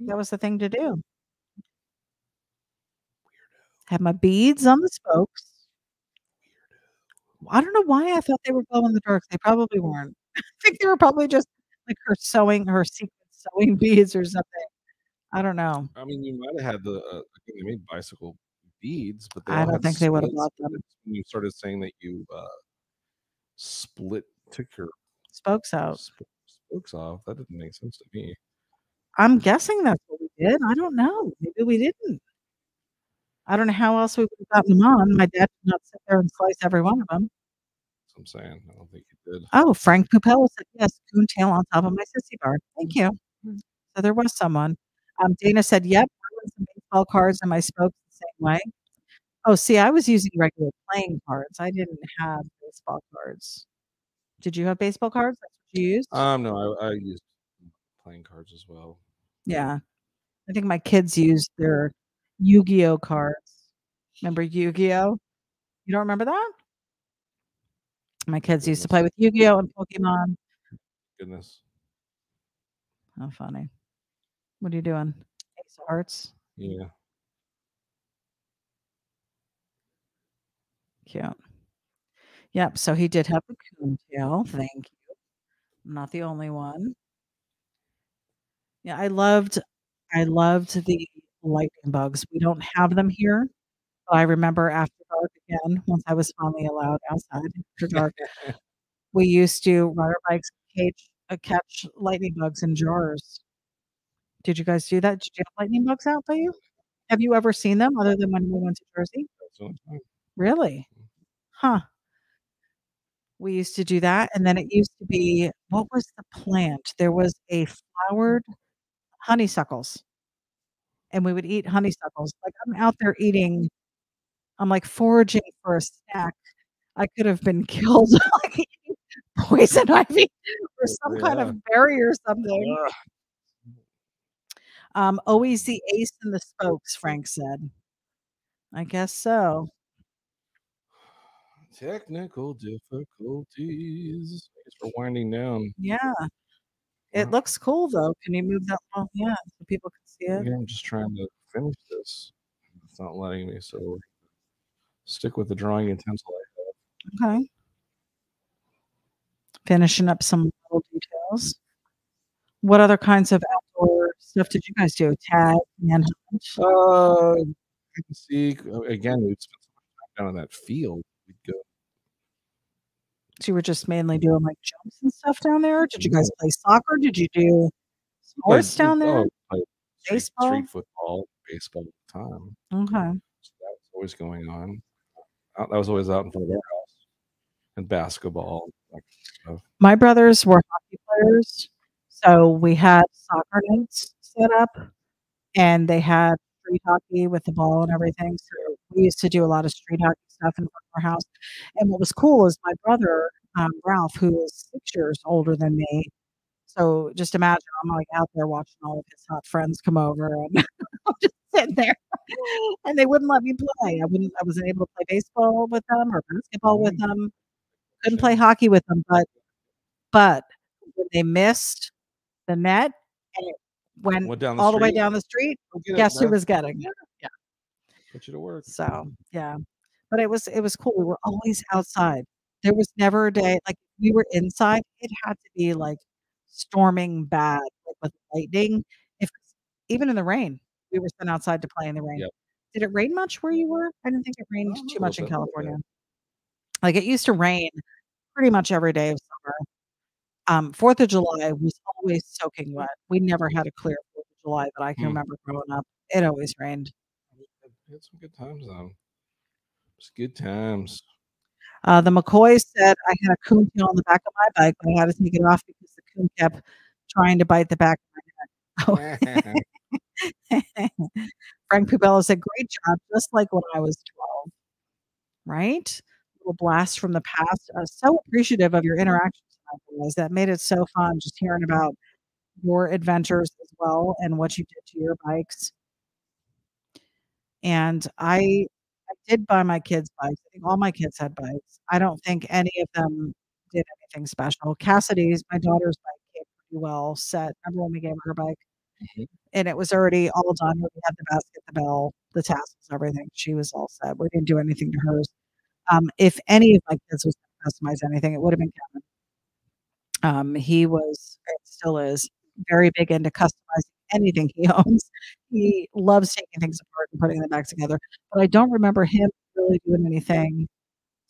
That was the thing to do. Had my beads on the spokes. I don't know why I thought they were glow in the dark. They probably weren't. I think they were probably just like her sewing, her secret sewing beads or something. I don't know. I mean, you might have had the. Uh, I think they made bicycle beads, but they I don't think they would have bought them. When you started saying that you uh, split took your Spokes out. sp- spokes off, that didn't make sense to me. I'm guessing that's what we did. I don't know. Maybe we didn't. I don't know how else we would have gotten them on. My dad did not sit there and slice every one of them. That's what I'm saying. I don't think you did. Oh, Frank Pupello said, yes, coon tail on top of my sissy bar. Thank you. So there was someone. Um, Dana said, yep, I won some baseball cards and my spokes the same way. Oh, see, I was using regular playing cards. I didn't have baseball cards. Did you have baseball cards? That's what you used? Um, no, I, I used playing cards as well. yeah. I think my kids used their Yu-Gi-Oh cards. Remember Yu-Gi-Oh? You don't remember that? My kids used to play with Yu-Gi-Oh and Pokemon. Goodness. How funny. What are you doing? Ace of Hearts. Yeah. Cute. Yep. So he did have a coon tail. Thank you. I'm not the only one. Yeah, I loved I loved the lightning bugs. We don't have them here. But I remember after dark again, once I was finally allowed outside after dark, we used to ride our bikes, catch, uh, catch lightning bugs in jars. Did you guys do that? Did you have lightning bugs out by you? Have you ever seen them other than when we went to Jersey? That's the only time. Really? Huh. We used to do that. And then it used to be what was the plant? There was a flowered honeysuckles. And we would eat honeysuckles. Like I'm out there eating, I'm like foraging for a snack. I could have been killed like eating poison ivy or some kind of berry or something. Ugh. Um, always the ace in the spokes, Frank said. I guess so. Technical difficulties. Guess we're winding down. Yeah. It looks cool though. Can you move that? Oh, yeah, so people can see it. Yeah, I'm just trying to finish this. It's not letting me, so stick with the drawing utensil I have. Okay. Finishing up some little details. What other kinds of outdoor stuff did you guys do? Tag, manhunt? Uh, you can see uh, again. We'd spend so much time down in that field. We'd go. So you were just mainly doing like jumps and stuff down there? Did you mm-hmm. guys play soccer? Did you do sports played- down there? oh, Baseball? street football, baseball at the time. Okay. So that was always going on. That was always out in front of our house. And basketball. Kind of stuff. My brothers were hockey players. So we had soccer nets set up and they had street hockey with the ball and everything. So we used to do a lot of street hockey stuff in front of our house. And what was cool is my brother, um, Ralph, who is six years older than me. So just imagine I'm like out there watching all of his hot friends come over and I'm just sitting there and they wouldn't let me play. I wouldn't I wasn't able to play baseball with them or basketball with them. Couldn't play hockey with them, but but when they missed the net and it went, Went down the all the way down the street, Go get it, guess who was getting it? Yeah. Put you to work. So yeah, but it was it was cool. We were always outside. There was never a day like we were inside. It had to be like storming bad, like with lightning. If even in the rain, we were sent outside to play in the rain. Yep. Did it rain much where you were? I didn't think it rained Oh, too much in. California. Like it used to rain pretty much every day of summer. Um, Fourth of July was always soaking wet. We never had a clear Fourth of July that I can Hmm. remember growing up. It always rained. We had some good times though. It's good times. Uh, the McCoys said I had a coon tail on the back of my bike, but I had to take it off because the coon kept trying to bite the back of my. Frank Pubello said, "Great job, just like when I was 12." Right? Little blast from the past. Uh, so appreciative of your interactions, guys. That made it so fun just hearing about your adventures as well and what you did to your bikes. And I, I did buy my kids bikes. I think all my kids had bikes. I don't think any of them did anything special. Cassidy's, my daughter's bike, came pretty well set. Remember when we gave her bike? Mhm. and it was already all done. We had the basket, the bell, the tassels, everything. She was all set. We didn't do anything to hers. Um, if any of my kids was going to customize anything, it would have been Kevin. Um, he was, and still is, very big into customizing anything he owns. He loves taking things apart and putting them back together. But I don't remember him really doing anything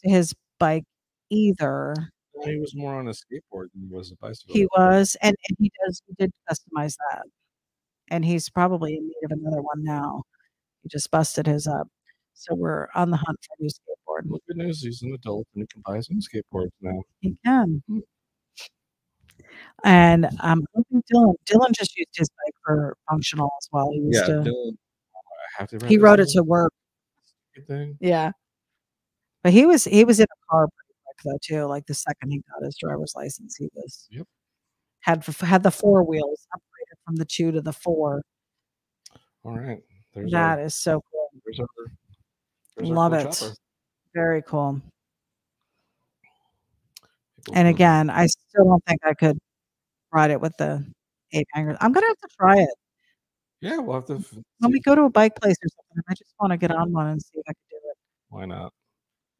to his bike either. Well, He was more on a skateboard than he was a bicycle. He was, and, and he does, he did customize that. And he's probably in need of another one now. He just busted his up. So we're on the hunt for a new skateboard. Well, good news. He's an adult and he can buy some skateboards now. He can. And um, Dylan, Dylan just used his bike for functional as well. He Yeah, to, Dylan. I have to. he rode it to work. Thing. Yeah. But he was he was in a car pretty quick though too. Like the second he got his driver's license, he was Yep. had had the four wheels upgraded from the two to the four. All right. There's That our, is so cool. there's our, there's Love it. chopper. Very cool. And mm-hmm. again, I still don't think I could ride it with the ape hangers. I'm gonna have to try it yeah, we'll have to. f- when we go to a bike place or something. I just want to get on one and see if I can do it. Why not?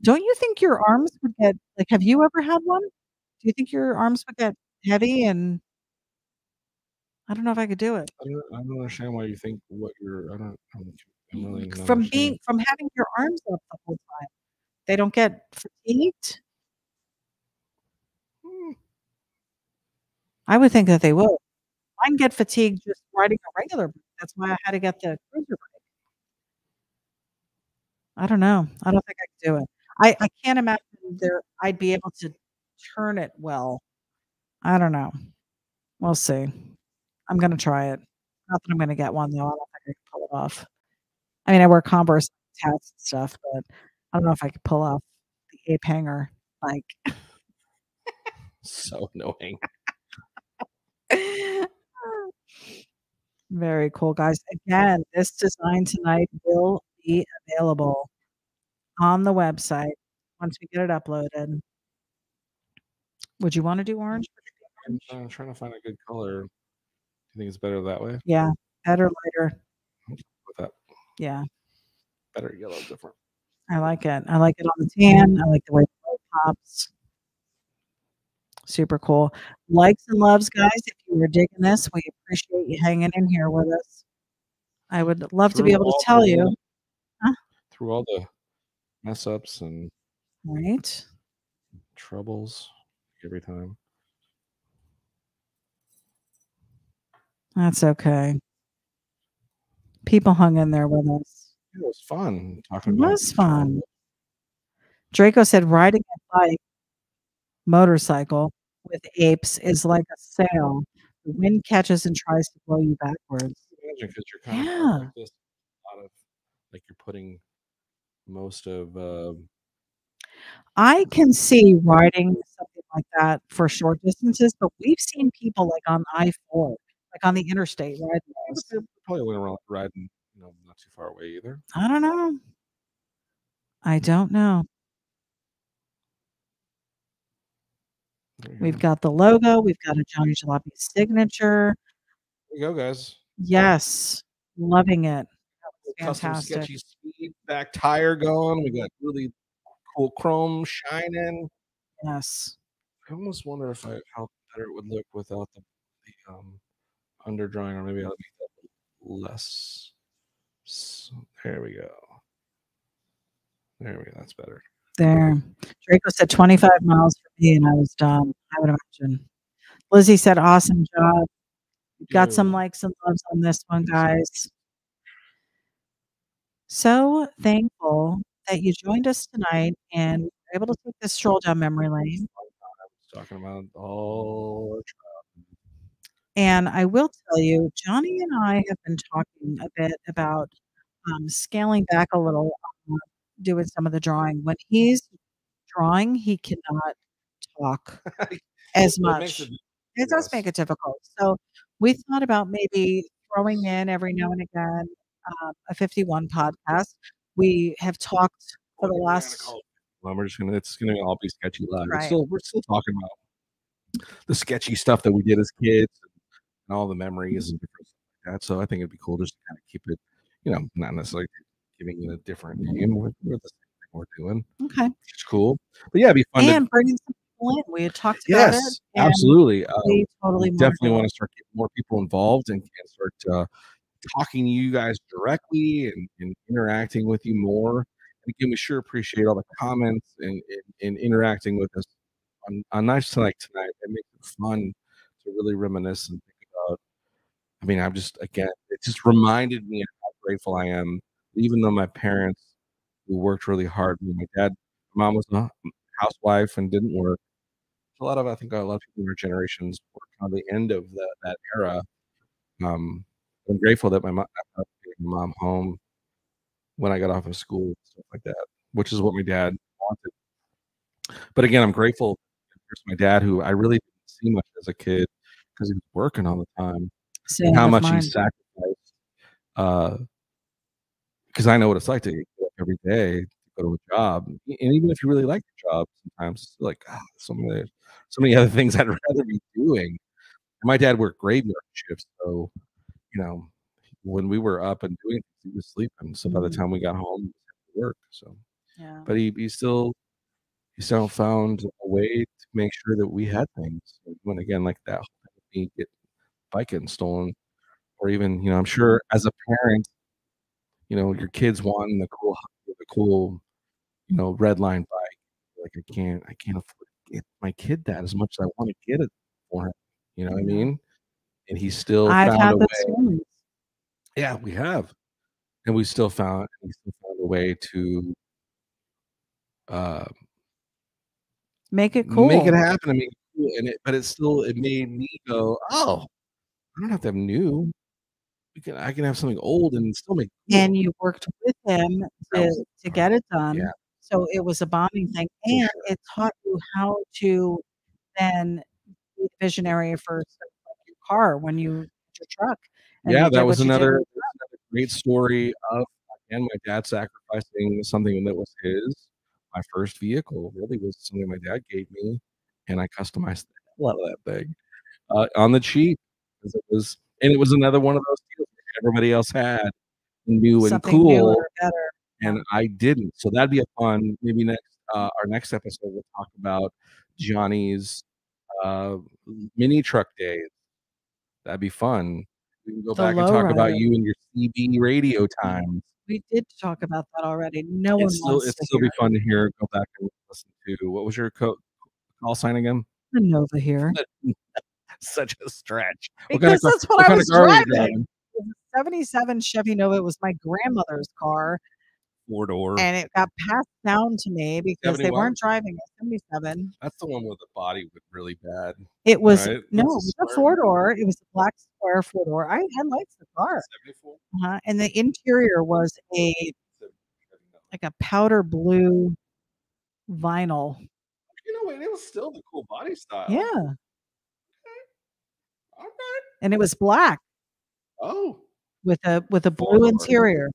Don't you think your arms would get like? Have you ever had one? Do you think your arms would get heavy and? I don't know if I could do it I don't, I don't understand why you think what you're. I don't. I'm, I'm really from being from having your arms up the whole time. They don't get fatigued. I would think that they would. Mine get fatigued just riding a regular bike. That's why I had to get the cruiser bike. I don't know. I don't think I could do it. I, I can't imagine there I'd be able to turn it well. I don't know. We'll see. I'm gonna try it. Not that I'm gonna get one though. I don't think I can pull it off. I mean, I wear Converse hats and stuff, but I don't know if I could pull off the ape hanger like. So annoying. Very cool, guys. Again, this design tonight will be available on the website once we get it uploaded. Would you want to do orange? I'm uh, trying to find a good color. Do you think it's better that way? Yeah, better, lighter. With that Yeah, better yellow, different. I like it. I like it on the tan. I like the way the light pops. Super cool. Likes and loves, guys. If you were digging this, we appreciate you hanging in here with us. I would love to be able to tell the- you, Huh? through all the mess ups and right? troubles every time. That's okay. People hung in there with us. It was fun It talking. about was fun. Draco said riding a bike, motorcycle with apes is like a sail. The wind catches and tries to blow you backwards. Imagine because you're kind of Yeah. like this, a lot of like you're putting most of uh, I can see riding something like that for short distances, but we've seen people like on I four, like on the interstate riding probably went around riding, you know, not too far away either. I don't know. I don't know. There you We've got the logo. We've got a Johnny Jalopy signature. There you go, guys. Yes, loving it. Custom Fantastic. sketchy speed back tire going. We got really cool chrome shining. Yes. I almost wonder if I how better it would look without the, the um under drawing, or maybe I'll make that less. So, there we go. There we go. That's better. There. Draco said 25 miles for me, and I was done. I would imagine. Lizzie said, awesome job. Got some likes and loves on this one, guys. So thankful that you joined us tonight and were able to take this stroll down memory lane. Talking about all And I will tell you, Johnny and I have been talking a bit about um, scaling back a little, doing some of the drawing. When he's drawing, he cannot talk as much. it- It does yes. make it difficult. So we thought about maybe throwing in every now and again um, a 51 podcast. We have talked for the last, call Well, we're just gonna. It's gonna all be sketchy live. It's Right. Still, we're still talking about the sketchy stuff that we did as kids and all the memories mm-hmm. and different stuff like that. So I think it'd be cool just to kind of keep it, you know, not necessarily giving it a different name. We're, we're the same thing we're doing, okay, It's cool. But yeah, it'd be fun to and bringing some people in. We had talked about it. Yes, and absolutely. Uh, totally definitely want to start getting more people involved and, and start uh, talking to you guys directly and, and interacting with you more. And again, we sure appreciate all the comments and, and, and interacting with us on, on nights like tonight. It makes it fun to really reminisce and think about. I mean, I'm just again, it just reminded me of how grateful I am, even though my parents who worked really hard. My dad, my mom was a housewife and didn't work a lot of I think a lot of people in our generations were kind of the end of that that era. Um, I'm grateful that my mom, my mom home when I got off of school and stuff like that, which is what my dad wanted. But again, I'm grateful. There's my dad, who I really didn't see much as a kid because he was working all the time. Same how much mine. he sacrificed. Uh, because I know what it's like to get every day to go to a job, and even if you really like your job, sometimes it's like ah, so many, so many other things I'd rather be doing. My dad worked graveyard shifts, so you know when we were up and doing, he was sleeping. So by the Mhm. time we got home, he was to work. So, Yeah. but he he still he still found a way to make sure that we had things. When again, like that, me get bike getting stolen, or even you know, I'm sure as a parent, you know, your kids wanting the cool, the cool, you know, Redline bike. Like I can't, I can't afford to get my kid that as much as I want to get it for him. You know what I mean? And he still I've found had a way. Yeah, we have, and we still found, we still found a way to uh, Make it cool. make it happen. I mean, and it, but it still it made me go, oh, I don't have to have new. Can, I can have something old and still make. cool." and you worked with him to, to get it done. Yeah. So it was a bonding thing, and it taught you how to then be visionary for your car when you your truck. yeah, that was another, another great story of again my dad sacrificing something that was his. My first vehicle really was something my dad gave me, and I customized a lot of that thing uh, on the cheap because it was, and it was another one of those deals that everybody else had new and something cool, better. and I didn't. So that'd be a fun. Maybe next uh, our next episode we'll talk about Johnny's uh, mini truck days. That'd be fun. We can go The back and talk about you and your CB radio times. We did talk about that already. No one It's still wants to still be fun to hear. Go back and listen to what was your co- call sign again? the Nova here Such a stretch. What kind of because car- that's what, what I was car driving. Was 77 Chevy Nova. It was my grandmother's car, Four door. and it got passed down to me because they weren't driving a 77. That's the one where the body was really bad. It was Right, no, it was a square. four door. It was a black square four door. I, I liked the car, Seventy four. uh and the interior was a like a powder blue vinyl. You know, it was still the cool body style. Yeah, Okay. And it was black Oh. with a with a blue door. interior.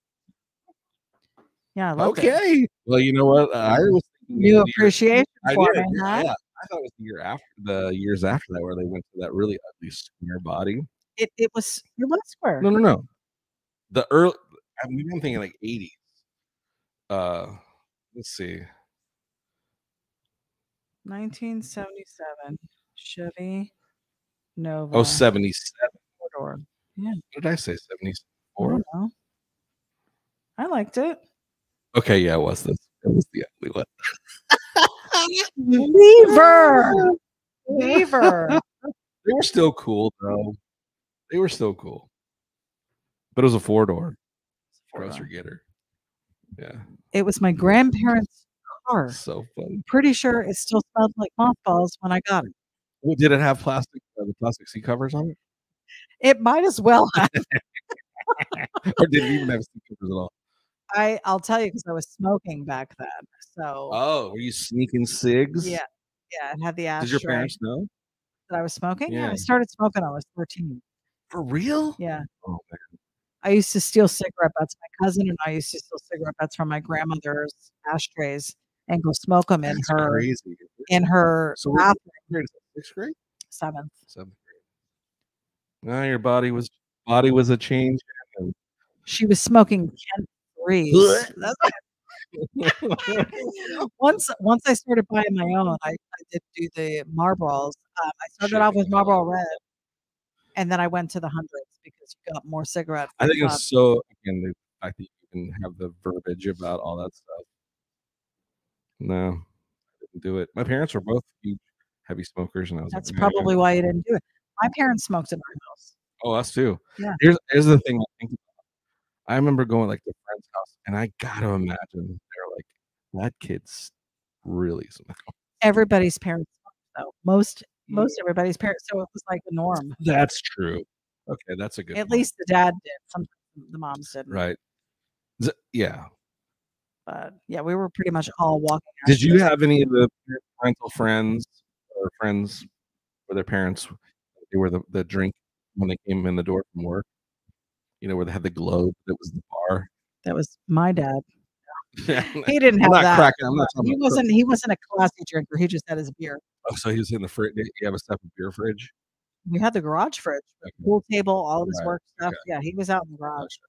Yeah, I loved it. Okay. Well, you know what? I was New of the year- appreciation I for did. it, Yeah, huh? yeah. I thought it was the year after the years after that where they went to that really ugly square body. It it was it was square. No, no, no. The early. I mean, I'm thinking like 80s. Uh, let's see. 1977 Chevy Nova. Oh, 77. four door. What did I say? I 74. don't know. I liked it. Okay, yeah, it was this. It was the ugly one. Lever. Lever. They were still cool though. They were still cool. But it was a four door. Grocer getter. Yeah. It was my grandparents' car. So funny. Pretty sure it still smelled like mothballs when I got it. Well, did it have plastic the plastic seat covers on it? It might as well have. or did it even have seat covers at all? I I'll tell you because I was smoking back then. So Oh, were you sneaking cigs? yeah, yeah, it had the ashtray Did your parents know? that I was smoking. Yeah. Yeah. I started smoking when I was 13. For real? Yeah. Oh man. I used to steal cigarette butts. My cousin and I used to steal cigarette butts from my grandmother's ashtrays and go smoke them in That's her crazy. in her So bathroom. Sixth grade? Seventh. Seventh. Now your body was body was a change. She was smoking Kent threes. once once I started buying my own, I, I did do the Marlboros. Um, I started off with. Marlboro Red, and then I went to the hundreds because you got more cigarettes. I think it's so again the fact that you can have the verbiage about all that stuff. No, I didn't do it. My parents were both huge heavy smokers, and I was That's like, probably why you didn't do it. My parents smoked in our house. Oh, us too. Yeah. Here's here's the thing. I think about. I remember going like to friend's house, and I gotta imagine they're like that kid's really smells. Everybody's parents smoked, though. Most mm. most everybody's parents. So it was like the norm. That's true. Okay, that's a good. At point. least the dad did. Sometimes the moms didn't. right. Z- Yeah. But yeah, we were pretty much all walking. Did you have any of the parental friends or friends or their parents they were the, the drink when they came in the door from work? You know, where they had the globe that was the bar. That was my dad. I'm He didn't have not that. cracking. I'm not talking He wasn't. He wasn't a classy drinker. He just had his beer. Oh, so he was in the fridge. You have a separate beer fridge. We had the garage fridge, Okay. pool table, all of his Right, work stuff. okay. Yeah, he was out in the garage. Gotcha.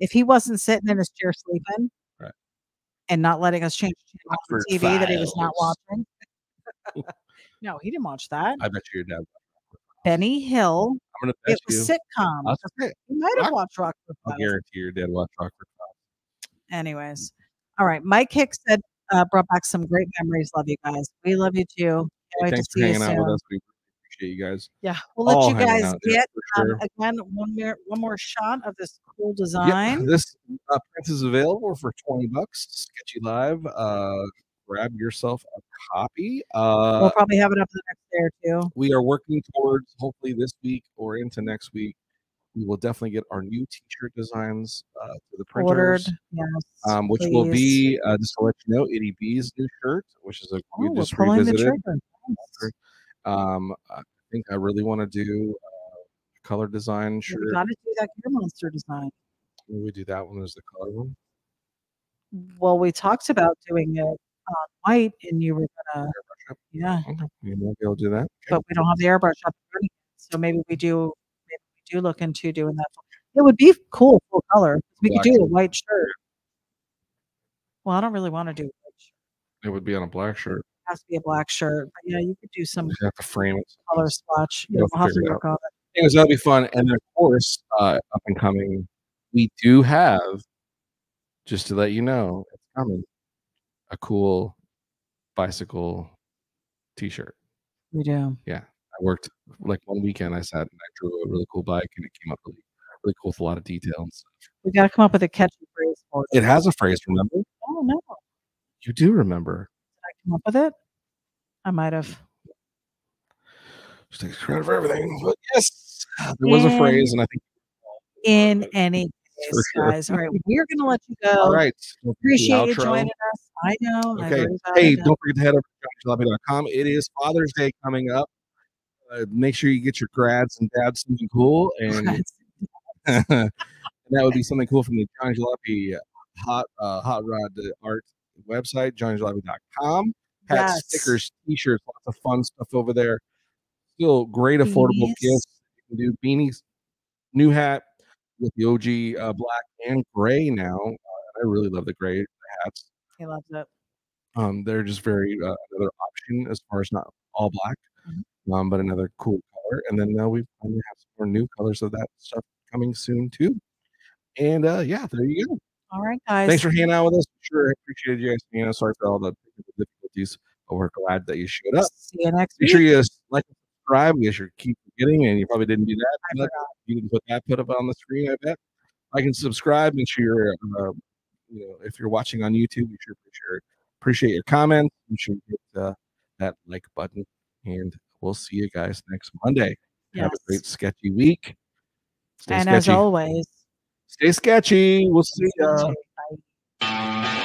If he wasn't sitting in his chair sleeping, Right. and not letting us change the channel on Rockford TV that he was not watching. no, he didn't watch that. I bet you your dad. Benny Hill. I'm gonna bet It was you. sitcom. I'll say it. He might have Rock- watched Rockford Files. guarantee your dad watched Rockford. Files. Anyways, all right. Mike Hicks said uh, brought back some great memories. Love you guys. We love you too. Can't Hey, thanks for see you hanging out with us. We appreciate you guys. Yeah, we'll let you guys get um, sure. again one more one more shot of this cool design. this uh, print is available for 20 bucks. Sketchy Live. Uh, grab yourself a copy. Uh, we'll probably have it up the next day or two. we are working towards hopefully this week or into next week. We will definitely get our new t-shirt designs uh, to the Ordered, printers, yes, um, which will be uh, just to let you know, Itty B's new shirt, which is a Oh, we just revisited. Um, I think I really want to do uh, color design shirt. got to do that Gear Monster design. Maybe we do that one as the color one. Well, we talked about doing it on white, and you were gonna, yeah. Okay, you might be able to do that. Okay. but we don't have the airbrush up so maybe we do. Maybe we do look into doing that. It would be cool, full color. We Black could do a white shirt. Well, I don't really want to do a white shirt. It would be on a black shirt. It has to be a black shirt. But yeah, you could do some You have to frame it. color swatch. Yeah, We'll we'll have to work on it. Anyways, that'll be fun. And then, of course, uh, up and coming, we do have, just to let you know, it's coming, a cool bicycle T-shirt. We do. Yeah. I worked like one weekend. I sat and I drew a really cool bike, and it came up really, really cool with a lot of detail and stuff. We got to come up with a catchy phrase for it. It has a phrase. Remember? Oh no, You do remember? Did I come up with it? I might have. She takes credit for everything. But yes, there was a phrase, and I think In any for sure. guys. All right, we're gonna let you go. All right. Don't forget the Appreciate you joining us. I know. Okay. Hey, don't forget to head over to johnnyjalopy.com. It is Father's Day coming up. Uh, make sure you get your grads and dads something cool, and, and that would be something cool from the Johnny Jalopy hot uh, hot rod art website, johnnyjalopy.com. Hats, Yes. stickers, t-shirts, lots of fun stuff over there. Still great affordable Beanies. gifts. You can do beanies, new hat with the OG uh, black and gray now. Uh, I really love the gray hats. He loves it. Um, they're just very uh, another option as far as not all black, um, but another cool color. And then now we finally have some more new colors of that stuff coming soon too. And uh, yeah, there you go. All right, guys. Thanks for hanging out with us. Sure, appreciate you guys. You know, sorry for all the difficulties, but we're glad that you showed up. See you next Make week. sure you like and subscribe. You should keep forgetting, and you probably didn't do that. I but. You didn't put that put up on the screen. I bet. Like and subscribe. Make sure you're, uh, you know, if you're watching on YouTube, you sure appreciate appreciate your comments. Make sure You hit uh, that like button, and we'll see you guys next Monday. Have a great sketchy week. Stay And as always, Stay sketchy. We'll see ya. bye.